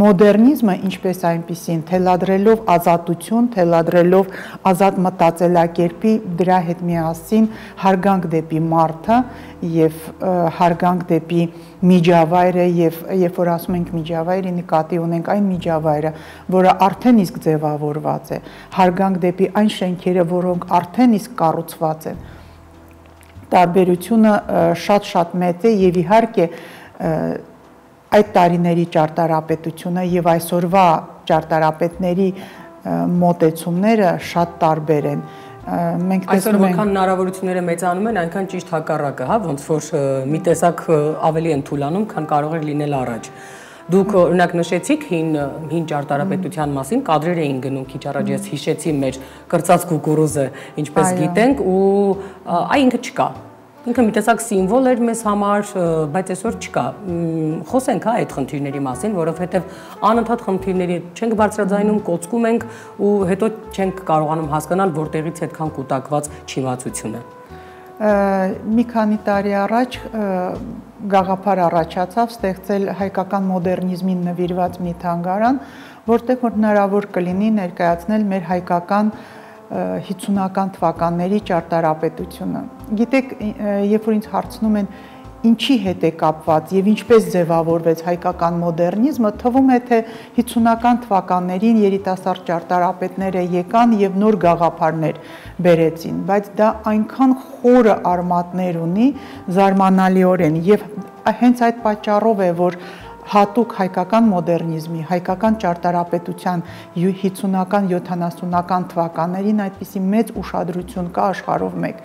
մոդեռնիզմը ինչպես այնպեսին թելադրելով ազատություն, թելադրելով ազատ մտածելակերպի դրա հետ միասին հարգանք դեպի մարդը եւ հարգանք դեպի միջավայրը եւ երբ որ ասում ենք միջավայրի նկատի ունենք այն միջավայրը, որը արդեն իսկ ձևավորված է, հարգանք դեպի այն շենքերը, որոնք արդեն իսկ կառուցված են տարբերությունը շատ-շատ մեծ է եւ իհարկե այդ տարիների ճարտարապետությունը եւ այսօրվա ճարտարապետների մոտեցումները շատ տարբեր են մենք տեսնում ենք այսօր որքան հնարավորությունները մեծանում են, այնքան ճիշտ հակառակը, հա, ոնց որ մի տեսակ ավելի են թուլանում, քան կարող էր լինել առաջ։ Դուք օրինակ նշեցիք հին հին ճարտարապետության մասին, կադրեր էին գնում քիչ առաջ ես հիշեցի մեր կրծած կուկուրուզը, ինչպես գիտենք, ու այ ինքը չկա։ Ինքը մի տեսակ սիմվոլ էր մեզ համար, բայց այսօր չկա։ Խոսենք հա այդ խնդիրների մասին, որովհետև անընդհատ խնդիրների չենք բարձրաձայնում, կոծկում ենք ու հետո չենք կարողանում հասկանալ որտեղից այդքան կൂട്ടակված չիմացությունը մի քանի տարի առաջ գաղափար առաջացավ ստեղծել հայկական մոդեռնիզմին նվիրված մի թանգարան, որտեղ որ հնարավոր կլինի ներկայացնել մեր հայկական 50-ական թվականների ճարտարապետությունը։ Գիտեք, երբ որ ինձ հարցնում են ինչի հետ է կապված եւ ինչպես ձևավորվեց հայկական մոդեռնիզմը, թվում է թե 50-ական թվականներին երիտասարդ ճարտարապետները եկան եւ նոր գաղափարներ բերեցին, բայց դա այնքան խորը արմատներ ունի զարմանալիորեն եւ հենց այդ պատճառով է, որ հատուկ հայկական մոդեռնիզմի, հայկական ճարտարապետության 50-ական, 70-ական թվականներին այդպիսի մեծ ուշադրություն կա աշխարհով մեկ։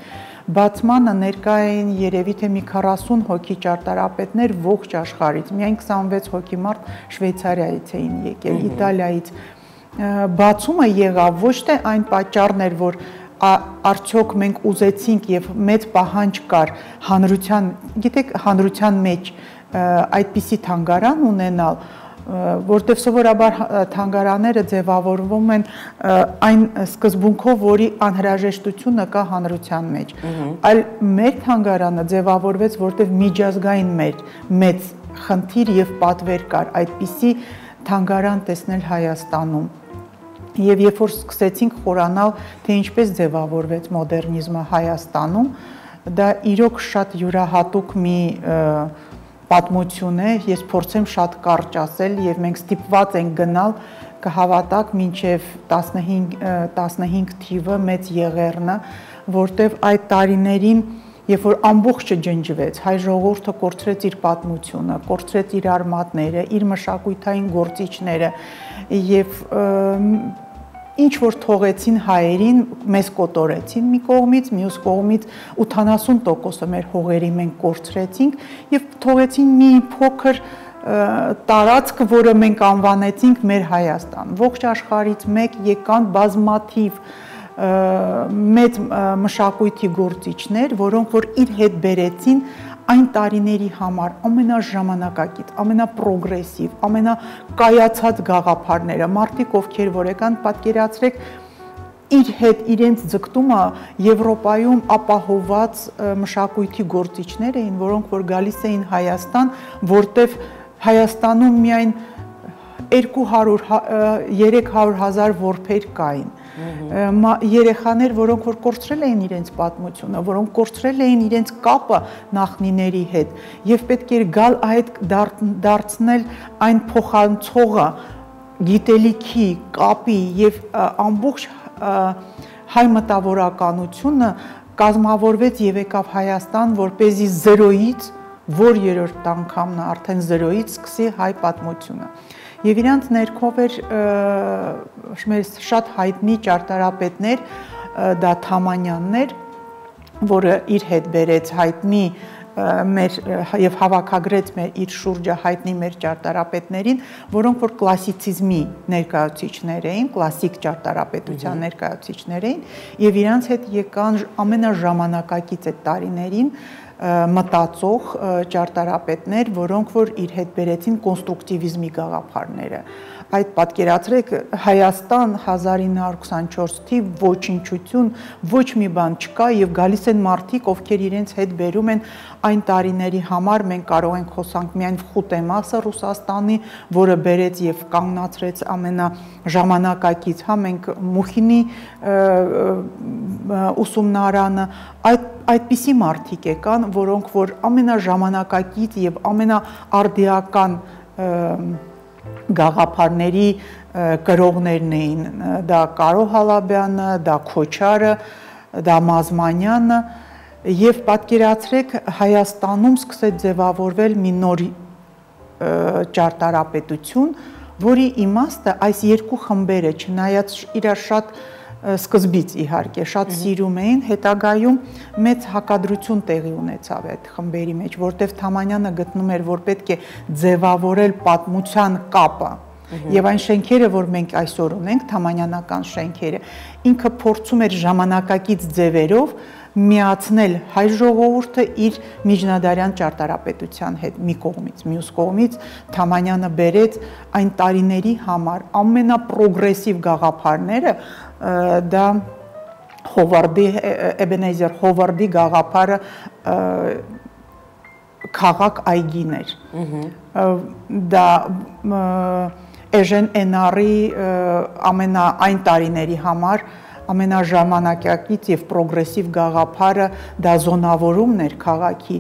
Բացմանը ներկա էին երևի թե մի 40 հոգի ճարտարապետներ ողջ աշխարհից։ Միայն 26 հոգի մարդ Շվեյցարիայից էին եկել, Իտալիայից։ Բացումը եղավ ոչ թե այն պատճառն էր, որ արդյոք մենք ուզեցինք եւ մեծ պահանջ կար հանրության, գիտեք, հանրության մեջ այդպիսի թանգարան ունենալ, որտեղ սովորաբար թանգարանները ձևավորվում են այն սկզբունքով, որի անհրաժեշտությունը կա հանրության մեջ։ Այլ մեր թանգարանը ձևավորվեց, որտեղ միջազգային մեր մեծ խնդիր եւ պատվեր կար այդպիսի թանգարան տեսնել Հայաստանում։ Եվ երբ որ սկսեցինք խորանալ, թե ինչպես ձևավորվեց մոդեռնիզմը Հայաստանում, դա իրոք շատ յուրահատուկ մի և, պատմություն է, ես փորձեմ շատ կարճ ասել եւ մենք ստիպված ենք գնալ կհավատակ մինչև 15 15 թիվը մեծ եղերնը, որտեվ այդ տարիներին Երբ որ ամբողջը ջնջվեց, հայ ժողովուրդը կորցրեց իր պատմությունը, կորցրեց իր արմատները, իր մշակույթային գործիչները եւ ինչ որ թողեցին հայերին, մեզ կոտորեցին մի կողմից, մյուս կողմից 80%-ը մեր հողերի մենք կորցրեցինք եւ թողեցին մի փոքր տարածք, որը մենք անվանեցինք մեր Հայաստան։ Ողջ աշխարից մեկ եկան բազմաթիվ մեծ մշակույթի գործիչներ, որոնք որ իր հետ բերեցին այն տարիների համար ամենաժամանակակից, ամենապրոգրեսիվ, ամենակայացած գաղափարները, մարդիկ ովքեր որ եկան, պատկերացրեք իր հետ իրենց ձգտումը Եվրոպայում ապահոված մշակույթի գործիչներ էին, որոնք որ գալիս էին Հայաստան, որտեվ Հայաստանում միայն 200 300 հազար որբեր կային երեխաներ, որոնք որ կորցրել էին իրենց պատմությունը, որոնք կորցրել էին իրենց կապը նախնիների հետ եւ պետք էր գալ այդ դարձնել այն փոխանցողը գիտելիքի, կապի եւ ամբողջ հայ մտավորականությունը կազմավորվեց եւ եկավ Հայաստան, որ เป զի 0-ից որ երրորդ անգամն արդեն 0-ից սկսի հայ պատմությունը եւ իրանց ներքով էր մեր շատ հայտնի ճարտարապետներ դա Թամանյաններ, որը իր հետ բերեց հայտնի մեր եւ հավաքագրեց մեր իր շուրջը հայտնի մեր ճարտարապետներին, որոնք որ կլասիցիզմի ներկայացուցիչներ էին, կլասիկ ճարտարապետության ներկայացուցիչներ էին եւ իրանց հետ եկան ամենաժամանակակից այդ տարիներին մտածող ճարտարապետներ, որոնք որ իր հետ բերեցին կոնստրուկտիվիզմի գաղափարները այդ պատկերացրեք Հայաստան 1924 թիվ ոչինչություն ոչ մի բան չկա եւ գալիս են մարդիկ ովքեր իրենց հետ բերում են այն տարիների համար մենք կարող ենք խոսանք միայն Խուտեմասը Ռուսաստանի, որը բերեց եւ կանգնացրեց ամենա ժամանակակից, հա մենք Մուխինի ուսումնարանը այդ այդպիսի մարդիկ եկան, որոնք որ ամենաժամանակակից եւ ամենաարդիական գաղափարների կրողներն էին դա Կարո Հալաբյանը, դա Քոչարը, դա Մազմանյանը եւ պատկերացրեք Հայաստանում սկսեց ձևավորվել մի նոր ճարտարապետություն, որի իմաստը այս երկու խմբերը չնայած իրար շատ սկզբից իհարկե շատ սիրում էին, հետագայում մեծ հակադրություն տեղի ունեցավ այդ խմբերի մեջ, որտեվ Թամանյանը գտնում էր, որ պետք է ձևավորել պատմության կապը Եվ այն շենքերը, որ մենք այսօր ունենք, Թամանյանական շենքերը, ինքը փորձում էր ժամանակակից ձևերով միացնել հայ ժողովուրդը իր միջնադարյան ճարտարապետության հետ մի կողմից, մյուս կողմից Թամանյանը բերեց այն տարիների համար ամենապրոգրեսիվ գաղափարները, դա Հովարդի Էբենեզեր Հովարդի գաղափարը քաղաք այգիներ։ Դա Էժեն Էնարի ամենա այն տարիների համար ամենաժամանակակից եւ պրոգրեսիվ գաղափարը դա զոնավորումն էր քաղաքի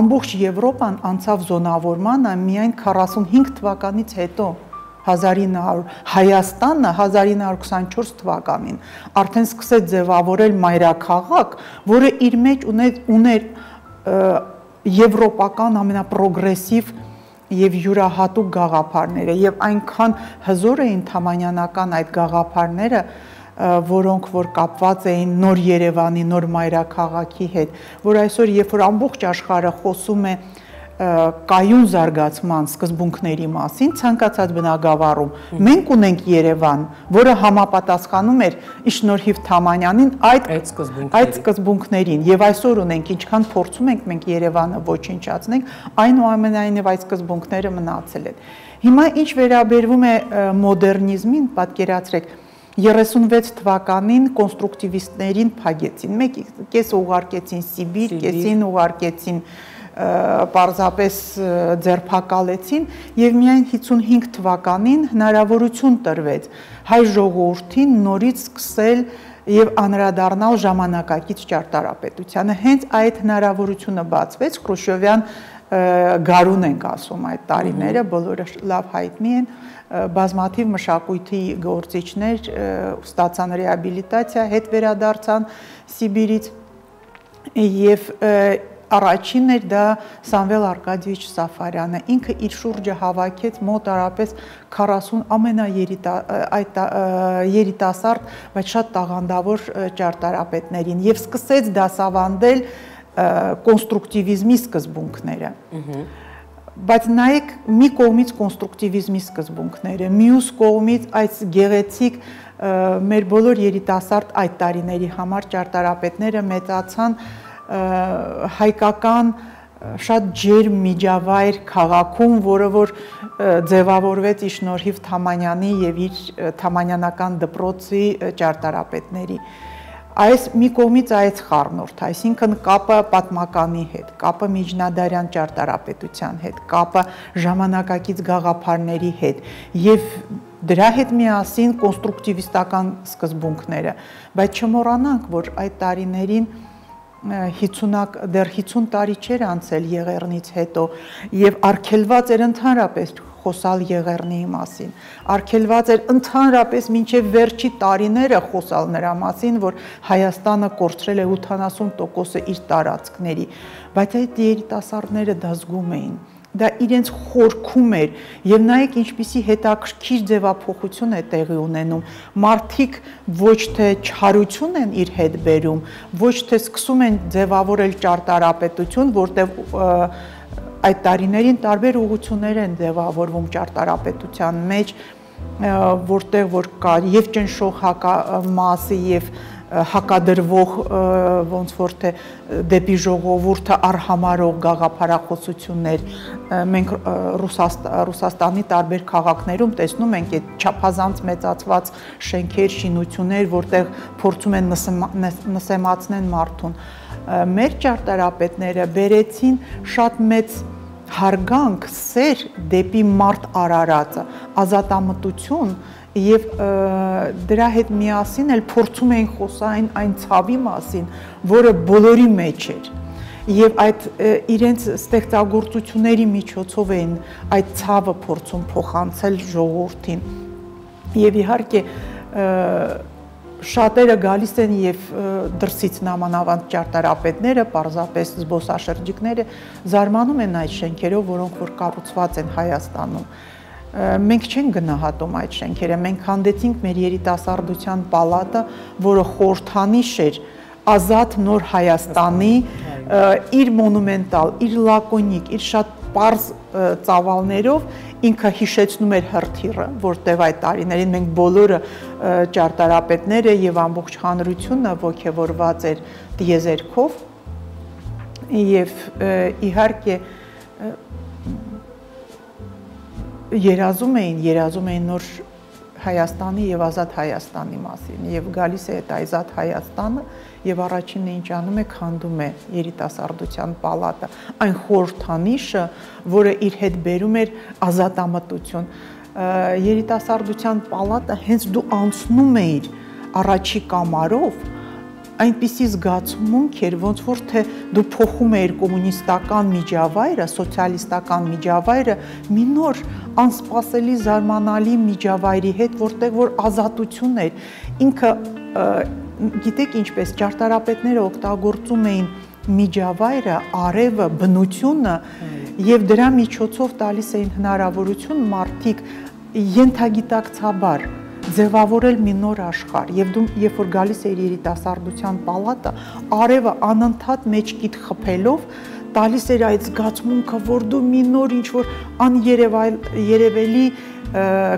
ամբողջ Եվրոպան անցավ զոնավորմանը միայն 45 թվականից հետո 1900 Հայաստանը 1924 թվականին արդեն սկսեց ձևավորել մայրաքաղաք, որը իր մեջ ուներ ուներ եվրոպական ամենապրոգրեսիվ եւ յուրահատուկ գաղափարները եւ այնքան հզոր էին թամանյանական այդ գաղափարները որոնք որ կապված էին նոր Երևանի, նոր մայրաքաղաքի հետ, որ այսօր երբ որ ամբողջ աշխարհը խոսում է կայուն զարգացման սկզբունքների մասին ցանկացած բնակավարում մենք ունենք Երևան, որը համապատասխանում էր Իշնորհիվ Թամանյանին այդ այդ սկզբունքներին այդ սկզբունքներին եւ այսօր ունենք ինչքան փորձում ենք մենք Երևանը ոչնչացնենք, այնուամենայնիվ այդ սկզբունքները մնացել են։ Հիմա ինչ վերաբերվում է մոդեռնիզմին, պատկերացրեք 36 թվականին կոնստրուկտիվիստներին փագեցին։ Մեկ կես ուղարկեցին Սիբիր, կեսին ուղարկեցին պարզապես ձերբակալեցին եւ միայն 55 թվականին հնարավորություն տրվեց հայ ժողովրդին նորից սկսել եւ անդրադառնալ ժամանակակից ճարտարապետությանը հենց այդ հնարավորությունը բացվեց Խրուշովյան գարուն ենք ասում այդ տարիները բոլորը լավ հայտնի են բազմաթիվ մշակույթի գործիչներ ստացան ռեաբիլիտացիա հետ վերադարձան Սիբիրից եւ Առաջինն էր դա Սամվել Արկադիեviչ Սաֆարյանը։ Ինքը իր շուրջը հավաքեց մոտարապես 40 ամենաերիտա այդ երիտասարդ, բայց շատ տաղանդավոր ճարտարապետներին եւ սկսեց դասավանդել կոնստրուկտիվիզմի սկզբունքները։ Ահա բայց նայեք մի կողմից կոնստրուկտիվիզմի սկզբունքները, մյուս կողմից այս գեղեցիկ մեր բոլոր երիտասարդ այդ տարիների համար ճարտարապետները մեծացան, հայկական շատ ջերմ միջավայր քաղաքում, որը որ ձևավորվեց ի շնորհիվ Թամանյանի եւ իր Թամանյանական դպրոցի ճարտարապետների։ այս մի կողմից այս խառնորդ, այսինքն կապը պատմականի հետ, կապը միջնադարյան ճարտարապետության հետ, կապը ժամանակակից գաղափարների հետ եւ դրա հետ միասին կոնստրուկտիվիստական սկզբունքները, բայց չմոռանանք, որ այդ տարիներին 50 դեռ 50 տարի չէր անցել Եղեռնից հետո եւ արգելված էր ընդհանրապես խոսալ Եղեռնիի մասին։ Արգելված էր ընդհանրապես մինչև վերջի տարիները խոսալ նրա մասին, որ Հայաստանը կորցրել է 80%-ը իր տարածքների, բայց այդ երիտասարդները դա զգում էին դա իրենց խորքում էր եւ նայեք ինչպիսի հետաքրքիր ձևափոխություն է տեղի ունենում մարդիկ ոչ թե չարություն են իր հետ բերում ոչ թե սկսում են ձևավորել ճարտարապետություն որտեղ այդ տարիներին տարբեր ուղություններ են ձևավորվում ճարտարապետության մեջ, որտեղ որ կա եւ ճնշող հակամասը եւ հակադրվող ոնց որ թե դեպի ժողովուրդը արհամարող գաղափարախոսություններ մենք Ռուսաստանի տարբեր քաղաքներում տեսնում ենք այդ չափազանց մեծացված շենքեր, շինություններ, որտեղ փորձում են նսեմացնեն մարդուն մեր ճարտարապետները բերեցին շատ մեծ հարգանք, սեր դեպի մարդ արարածը, ազատամտություն եւ դրա հետ միասին էլ փորձում էին խոսային այն ցավի մասին, որը բոլորի մեջ էր եւ այդ իրենց ստեղծագործությունների միջոցով էին այդ ցավը փորձում փոխանցել ժողովրդին եւ իհարկե շատերը գալիս են եւ դրսից նամանավանդ ճարտարապետները, պարզապես զբոսաշրջիկները զարմանում են այդ շենքերով, որոնք որ կառուցված են Հայաստանում մենք չենք գնահատում այդ շենքերը մենք հանդեցինք մեր երիտասարդության պալատը որը խորթանիշ էր ազատ նոր Հայաստանի իր մոնումենտալ իր լակոնիկ իր շատ པարզ ծավալներով ինքը հիշեցնում էր հրթիռը, որտեղ այդ տարիներին մենք բոլորը ճարտարապետները եւ ամբողջ հանրությունը ողջևորված էր դիեզերքով եւ իհարկե երազում էին, երազում էին նոր Հայաստանի եւ ազատ Հայաստանի մասին եւ գալիս է այդ ազատ Հայաստանը եւ առաջինը ինչ անում է քանդում է երիտասարդության պալատը այն խորթանիշը որը իր հետ բերում էր ազատամտություն երիտասարդության պալատը հենց դու անցնում էիր առաջի կամարով այնպիսի զգացմունք էր, ոնց որ թե դու փոխում էիր կոմունիստական միջավայրը, սոցիալիստական միջավայրը մի նոր անսպասելի զարմանալի միջավայրի հետ, որտեղ որ ազատություն էր։ Ինքը գիտեք ինչպես ճարտարապետները օգտագործում էին միջավայրը, արևը, բնությունը եւ դրա միջոցով տալիս էին հնարավորություն մարդիկ ենթագիտակցաբար ձևավորել մի նոր աշխարհ եւ դու երբ որ գալիս ես երիտասարդության պալատը արևը անընդհատ մեջքիդ խփելով տալիս էր այդ զգացմունքը որ դու մի նոր ինչ որ աներևայլ երևելի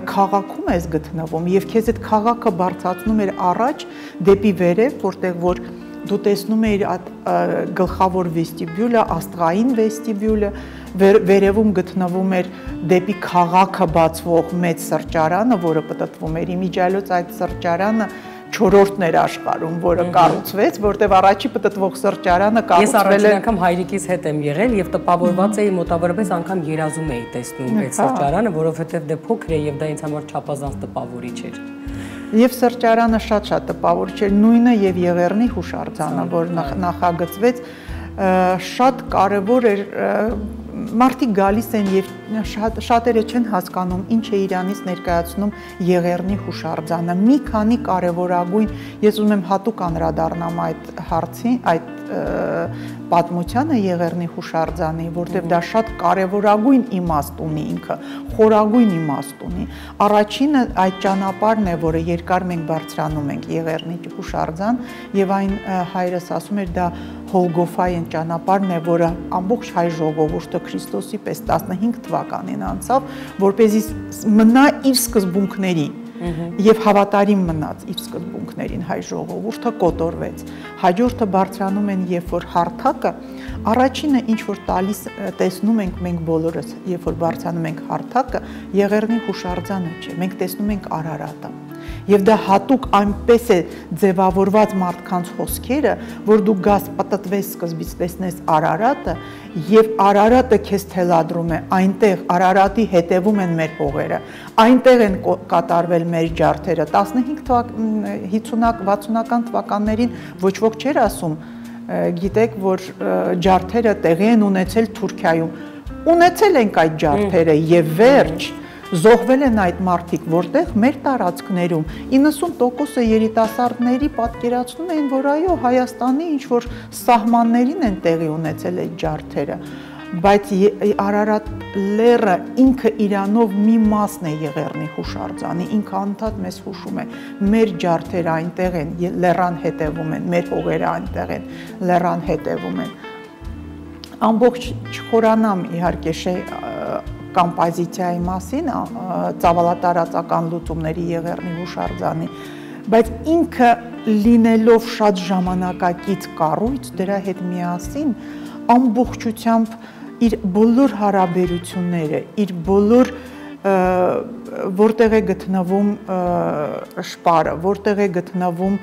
քաղաքում ես գտնվում եւ քեզ այդ քաղաքը բարձրացնում էր առաջ դեպի վերև որտեղ որ դու տեսնում էիր այդ գլխավոր վեստիբյուլը, աստղային վեստիբյուլը, վեր, վերևում գտնվում էր դեպի քաղաքը բացվող մեծ սրճարանը, որը պատտվում էր իմիջայլոց այդ սրճարանը չորրորդն էր աշխարհում, որը կառուցվեց, որտեղ առաջի պատտվող սրճարանը կառուցվել է։ Ես առաջին անգամ հայրիկից հետ եմ եղել եւ տպավորված էի մոտավորապես անգամ երազում էի տեսնում այդ հա։ սրճարանը, որովհետեւ դե փոքր է եւ դա ինձ համար չափազանց տպավորիչ էր։ Եվ սրճարանը շատ-շատ տպավորիչ էր, նույնը եւ Եղեռնի հուշարձանը, որ նախագծվեց, շատ կարևոր էր մարդիկ գալիս են եւ շատ շատերը չեն հասկանում ինչ է Իրանից ներկայացնում Եղեռնի հուշարձանը։ Մի քանի կարևորագույն, ես ուզում եմ հատուկ անդրադառնամ այդ հարցին, այդ պատմությանը Եղեռնի հուշարձանի, որտեղ դա շատ կարևորագույն իմաստ ունի ինքը, խորագույն իմաստ ունի։ Առաջինը այդ ճանապարհն է, որը երկար մենք բարձրանում ենք Եղեռնի հուշարձան, եւ այն հայրս ասում էր դա Հոլգոֆային ճանապարհն է, որը ամբողջ հայ ժողովուրդը Քրիստոսի պես 15 թվականին անցավ, որ เป զի մնա իր սկզբունքների եւ հավատարիմ մնաց իր սկզբունքներին հայ ժողովուրդը կոտորվեց հաջորդը բարձրանում են երբ որ հարթակը առաջինը ինչ որ տալիս տեսնում ենք մենք բոլորս երբ որ բարձրանում ենք հարթակը եղերնի հուշարձանը չէ մենք տեսնում ենք արարատը Եվ դա հատուկ այնպես է ձևավորված մարդկանց խոսքերը, որ դու գաս պատտվես սկզբից տեսնես Արարատը եւ Արարատը քեզ թելադրում է. Այնտեղ Արարատի հետևում են մեր հողերը այնտեղ են կատարվել մեր ջարդերը 15 թվական 50-ակ 60-ական թվականներին ոչ ոք չէր ասում գիտեք որ ջարդերը տեղի են ունեցել Թուրքիայում ունեցել ենք այդ ջարդերը եւ վերջ զոհվել են այդ մարդիկ, որտեղ մեր տարածքներում 90%-ը երիտասարդների պատկերացնում էին, որ այո, Հայաստանի ինչ որ սահմաններին են տեղի ունեցել այդ ջարդերը բայց Արարատ լերը ինքը իրանով մի մասն է Եղեռնի հուշարձանի, ինքը անդադ մեզ հուշում է, մեր ջարդերը այնտեղ են, լեռան հետևում են, մեր հողերը այնտեղ են, լեռան հետևում են։ Ամբողջ չխորանամ իհարկե շե կոմպոզիցիայի մասին, ծավալատարածական լուծումների Եղեռնի հուշարձանի, բայց ինքը լինելով շատ ժամանակակից կառույց, դրա հետ միասին ամբողջությամբ իր բոլոր հարաբերությունները, իր բոլոր որտեղ է գտնվում շպարը, որտեղ է գտնվում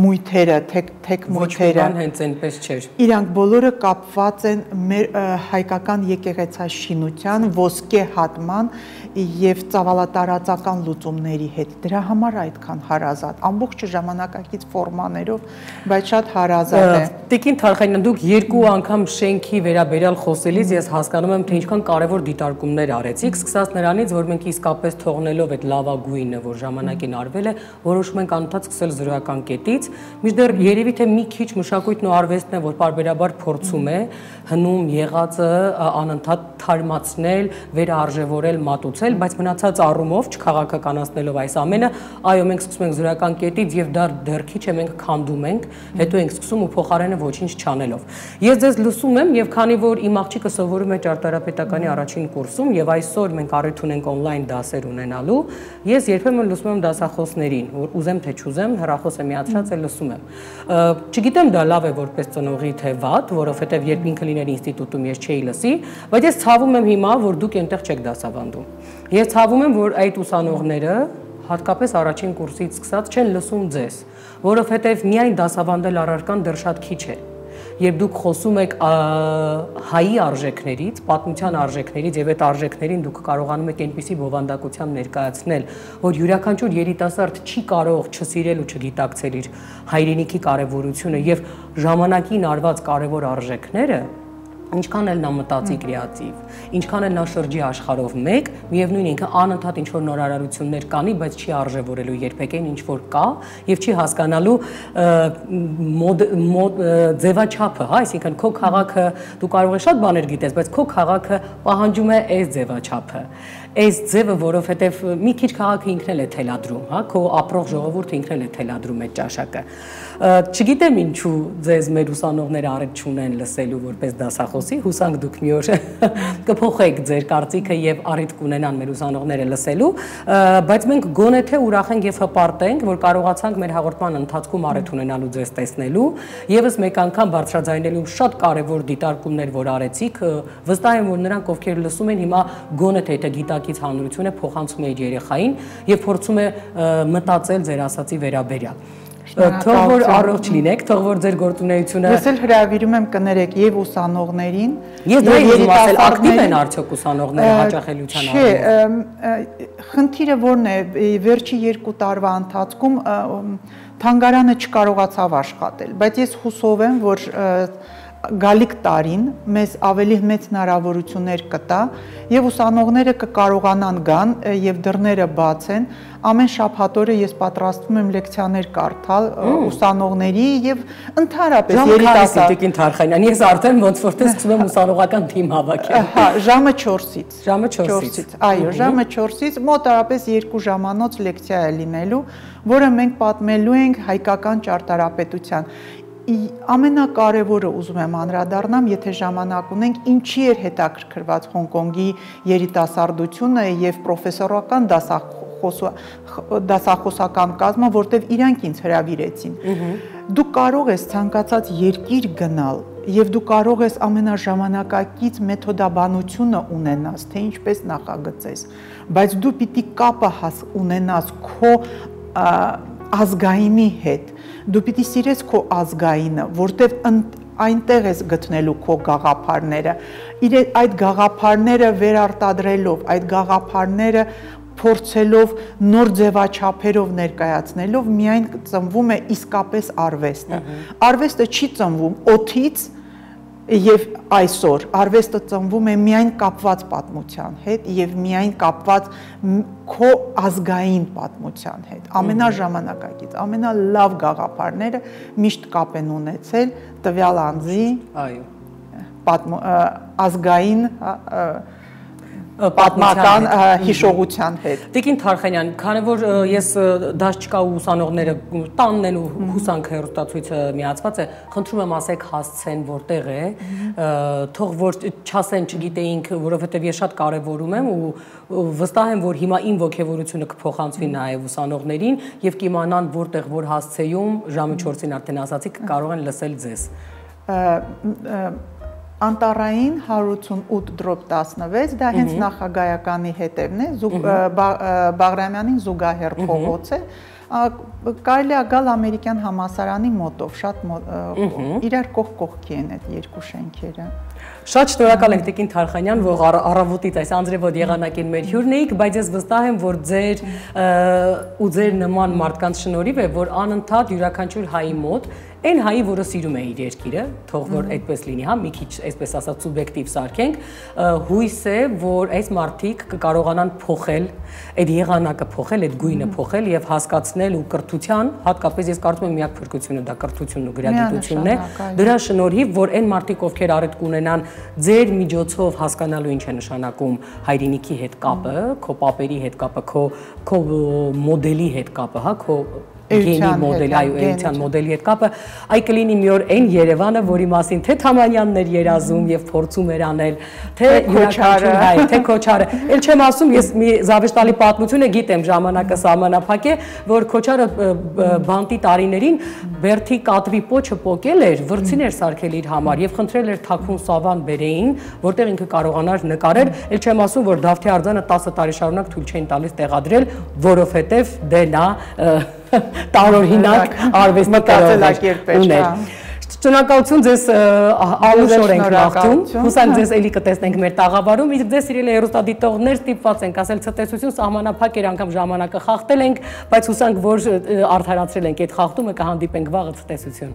մույթերը, թեք թեք մույթերը։ Ոչ հենց այնպես չէր։ Իրանք բոլորը կապված են մեր հայկական եկեղեցաշինության ոսկե հատման եւ ծավալատարածական լուծումների հետ։ Դրա համար այդքան հարազատ, ամբողջ ժամանակակից ֆորմաներով, բայց շատ հարազատ է։ Տիկին Թարխանյան, դուք երկու անգամ շենքի վերաբերյալ խոսելիս ես հասկանում եմ, թե ինչքան կարևոր դիտարկումներ արեցիք, սկսած նրանից, որ մենք իսկապես թողնելով այդ լավագույնը, որ ժամանակին արվել է, որոշում ենք անընդհատ սկսել զրոյական կետից, միջդեռ երևի թե մի քիչ մշակույթն ու արվեստն է, որ բարբերաբար փորձում է հնում եղածը անընդհատ թարմացնել, վերարժևորել, մատուցել, բայց մնացած առումով չքաղաքականացնելով այս ամենը, այո, մենք սկսում ենք զրոյական կետից եւ դա դեռ քիչ է մենք քանդում ենք, հետո ենք սկսում ու փոխարենը ոչինչ չանելով։ Ես ձեզ լսում եմ եւ քանի որ իմ աղջիկը սովորում է ճարտարապետականի առաջին կուրսում եւ այսօր մենք առիթ ունենք on-line դասեր ունենալու, ես երբեմն լսում եմ դասախոսներին, որ ուզեմ թե չուզեմ, հեռախոսը միացրած է լսում եմ։ Չգիտեմ դա լավ է որպես ծնողի թե վատ, որովհետև երբ ինքը լիներ ինստիտուտում ես չէի լսի, բայց ես ցավում եմ հիմա, որ դուք այնտեղ չեք դասավանդում։ Ես ցավում եմ, որ այդ ուսանողները հատկապես առաջին կուրսից սկսած չեն լսում ձեզ, որովհետև միայն դասավանդել առարկան դեռ շատ քիչ է երբ դուք խոսում եք հայի արժեքներից, պատմության արժեքներից եւ այդ արժեքներին դուք կարողանում եք այնպիսի բովանդակությամբ ներկայացնել, որ յուրաքանչյուր երիտասարդ չի կարող չսիրել ու չգիտակցել իր հայրենիքի կարևորությունը եւ ժամանակին արված կարևոր արժեքները ինչքան էլ նա մտածի կրեատիվ, ինչքան էլ նա շրջի աշխարհով մեկ, միևնույն ինքը անընդհատ ինչ որ նորարարություններ կանի, բայց չի արժևորելու երբեք այն ինչ որ կա եւ չի հասկանալու մոդ ձևաչափը, հա, այսինքն քո քաղաքը դու կարող ես շատ բաներ գիտես, բայց քո քաղաքը պահանջում է այս ձևաչափը այս ձևը, որովհետև մի քիչ քաղաքը ինքն էլ է թելադրում, հա, քո ապրող ժողովուրդը ինքն էլ է թելադրում այդ ճաշակը։ Չգիտեմ ինչու ձեզ մեր ուսանողները առիթ չունեն լսելու որպես դասախոսի, հուսանք դուք մի օր կփոխեք ձեր կարծիքը եւ առիթ կունենան մեր ուսանողները լսելու, բայց մենք գոնե թե ուրախ ենք եւ հպարտ ենք, որ կարողացանք մեր հաղորդման ընթացքում առիթ ունենալու ձեզ տեսնելու, եւս մեկ անգամ բարձրաձայնելու շատ կարեւոր դիտարկումներ, որ արեցիք, վստահ եմ, որ նրանք ովքեր լսում են հիմա գոնե թե դա գիտակից հանրությունը փոխանցում է իր երեխային եւ փորձում է մտածել ձեր ասացի վերաբերյալ թող որ առողջ լինեք, թող որ ձեր գործունեությունը Ես էլ հրավիրում եմ կներեք եւ ուսանողներին, եմ ասել, ակտիվ են արդյոք ուսանողները հաճախելիության առումով։ Չէ, խնդիրը որն է, վերջի 2 տարվա ընթացքում թանգարանը չկարողացավ աշխատել, բայց ես հուսով եմ, որ գալիք տարին մեզ ավելի մեծ հնարավորություններ կտա եւ ուսանողները կկարողանան գան եւ դռները բաց են ամեն շաբաթօրը ես պատրաստվում եմ լեկցիաներ կարդալ ուսանողների եւ ընդհանրապես երիտասարդ Տիկին Թարխանյան ես արդեն ոնց որ թե սկսում եմ ուսանողական թիմ հավաքել հա ժամը 4-ից ժամը 4-ից այո ժամը 4-ից մոտարապես 2 ժամանոց լեկցիա է լինելու որը մենք պատմելու ենք հայկական ճարտարապետության ամենակարևորը ուզում եմ անդրադառնամ, եթե ժամանակ ունենք, ինչի էր հետաքրքրված Հոնկոնգի երիտասարդությունը եւ պրոֆեսորական դասախոսական կազմը, որտեվ իրանք ինձ հրավիրեցին։ Դու կարող ես ցանկացած երկիր գնալ եւ դու կարող ես ամենաժամանակակից մեթոդաբանությունը ունենաս, թե ինչպես նախագծես, բայց դու պիտի կապը հաս ունենաս քո ազգայինի հետ։ Դու պիտի սիրես քո ազգայինը, որտեվ այնտեղ ես գտնելու քո գաղափարները։ Իր այդ գաղափարները վերարտադրելով, այդ գաղափարները փորձելով նոր ձևաչափերով ներկայացնելով միայն ծնվում է իսկապես արվեստը։ Արվեստը չի ծնվում օթից, եւ այսօր արվեստը ծնվում է միայն կապված պատմության հետ եւ միայն կապված քո ազգային պատմության հետ ամենաժամանակակից ամենալավ գաղափարները միշտ կապ են ունեցել տվյալ անձի այո ազգային պատմական հիշողության հետ։ Տիկին Թարխանյան, քանի որ ես դաշ չկա ու ուսանողները տանն են ու հուսանք հերոստացույցը միացված է, խնդրում եմ ասեք հասցեն որտեղ է, թող որ չասեն չգիտեինք, որովհետև ես շատ կարևորում եմ ու վստահ եմ, որ հիմա իմ ողջավորությունը կփոխանցվի նաև ուսանողներին եւ կիմանան որտեղ որ հասցեում ժամը 4-ին արդեն ասացի կարող են լսել ձեզ Անտարային 188/16 դա հենց նախագահականի հետևն է, Բաղրամյանին զուգահեռ փողոց է, կարելի է գալ ամերիկյան համասարանի մոտով, շատ իրար կողք կողքի են այդ երկու շենքերը։ Շատ շնորհակալ ենք Տիկին Թարխանյան, որ առավոտից այս անձրևոտ եղանակին մեր հյուրն էիք, բայց ես վստահ եմ, որ ձեր ու ձեր նման մարդկանց շնորհիվ է, որ անընդհատ յուրաքանչյուր հայի մոտ այն հայի, որը սիրում է իր երկիրը, թող որ այդպես լինի, հա, մի քիչ այսպես ասած սուբյեկտիվ սարքենք, հույս է, որ այս մարդիկ կկարողանան փոխել այդ եղանակը փոխել, այդ գույնը փոխել եւ հասկացնել ու կրթության, հատկապես ես կարծում եմ միակ փրկությունը դա կրթությունն ու գրագիտությունն է, դրա շնորհիվ, որ այն մարդիկ, ովքեր առիթ կունենան ձեր միջոցով հասկանալու ինչ է նշանակում հայրենիքի հետ կապը, քո պապերի հետ կապը, քո քո մոդելի հետ կապը, հա, քո գենի մոդել, այո, էության մոդելի հետ կապը, այ կլինի մի օր այն Երևանը, որի մասին թե Թամանյանն էր երազում եւ փորձում էր անել, թե յուրաքանչյուր հայ, թե Քոչարը։ Էլ չեմ ասում, ես մի զավեշտալի պատմություն է գիտեմ, ժամանակը սահմանափակ է, որ Քոչարը բանտի տարիներին Բերթի կատվի պոչը պոկել էր, վրցին էր սարքել իր համար եւ խնդրել էր թաքուն սավան բերեին, որտեղ ինքը կարողանար նկարել, էլ չեմ ասում, որ Դավթի արձանը 10 տարի շարունակ թույլ չէին տալիս տեղադրել, որովհետեւ դե նա տարօրինակ արվեստի կատարելակերպեր ուներ։ Շնորհակալություն ձեզ անուշոր ենք մաղթում։ Հուսանք ձեզ էլի կտեսնենք մեր տաղավարում։ Իսկ ձեզ սիրելի հերոստադիտողներ ստիպված ենք ասել ցտեսություն սահմանափակ էր անգամ ժամանակը խախտել ենք, բայց հուսանք որ արդարացրել ենք այդ խախտումը կհանդիպենք վաղը ցտեսություն։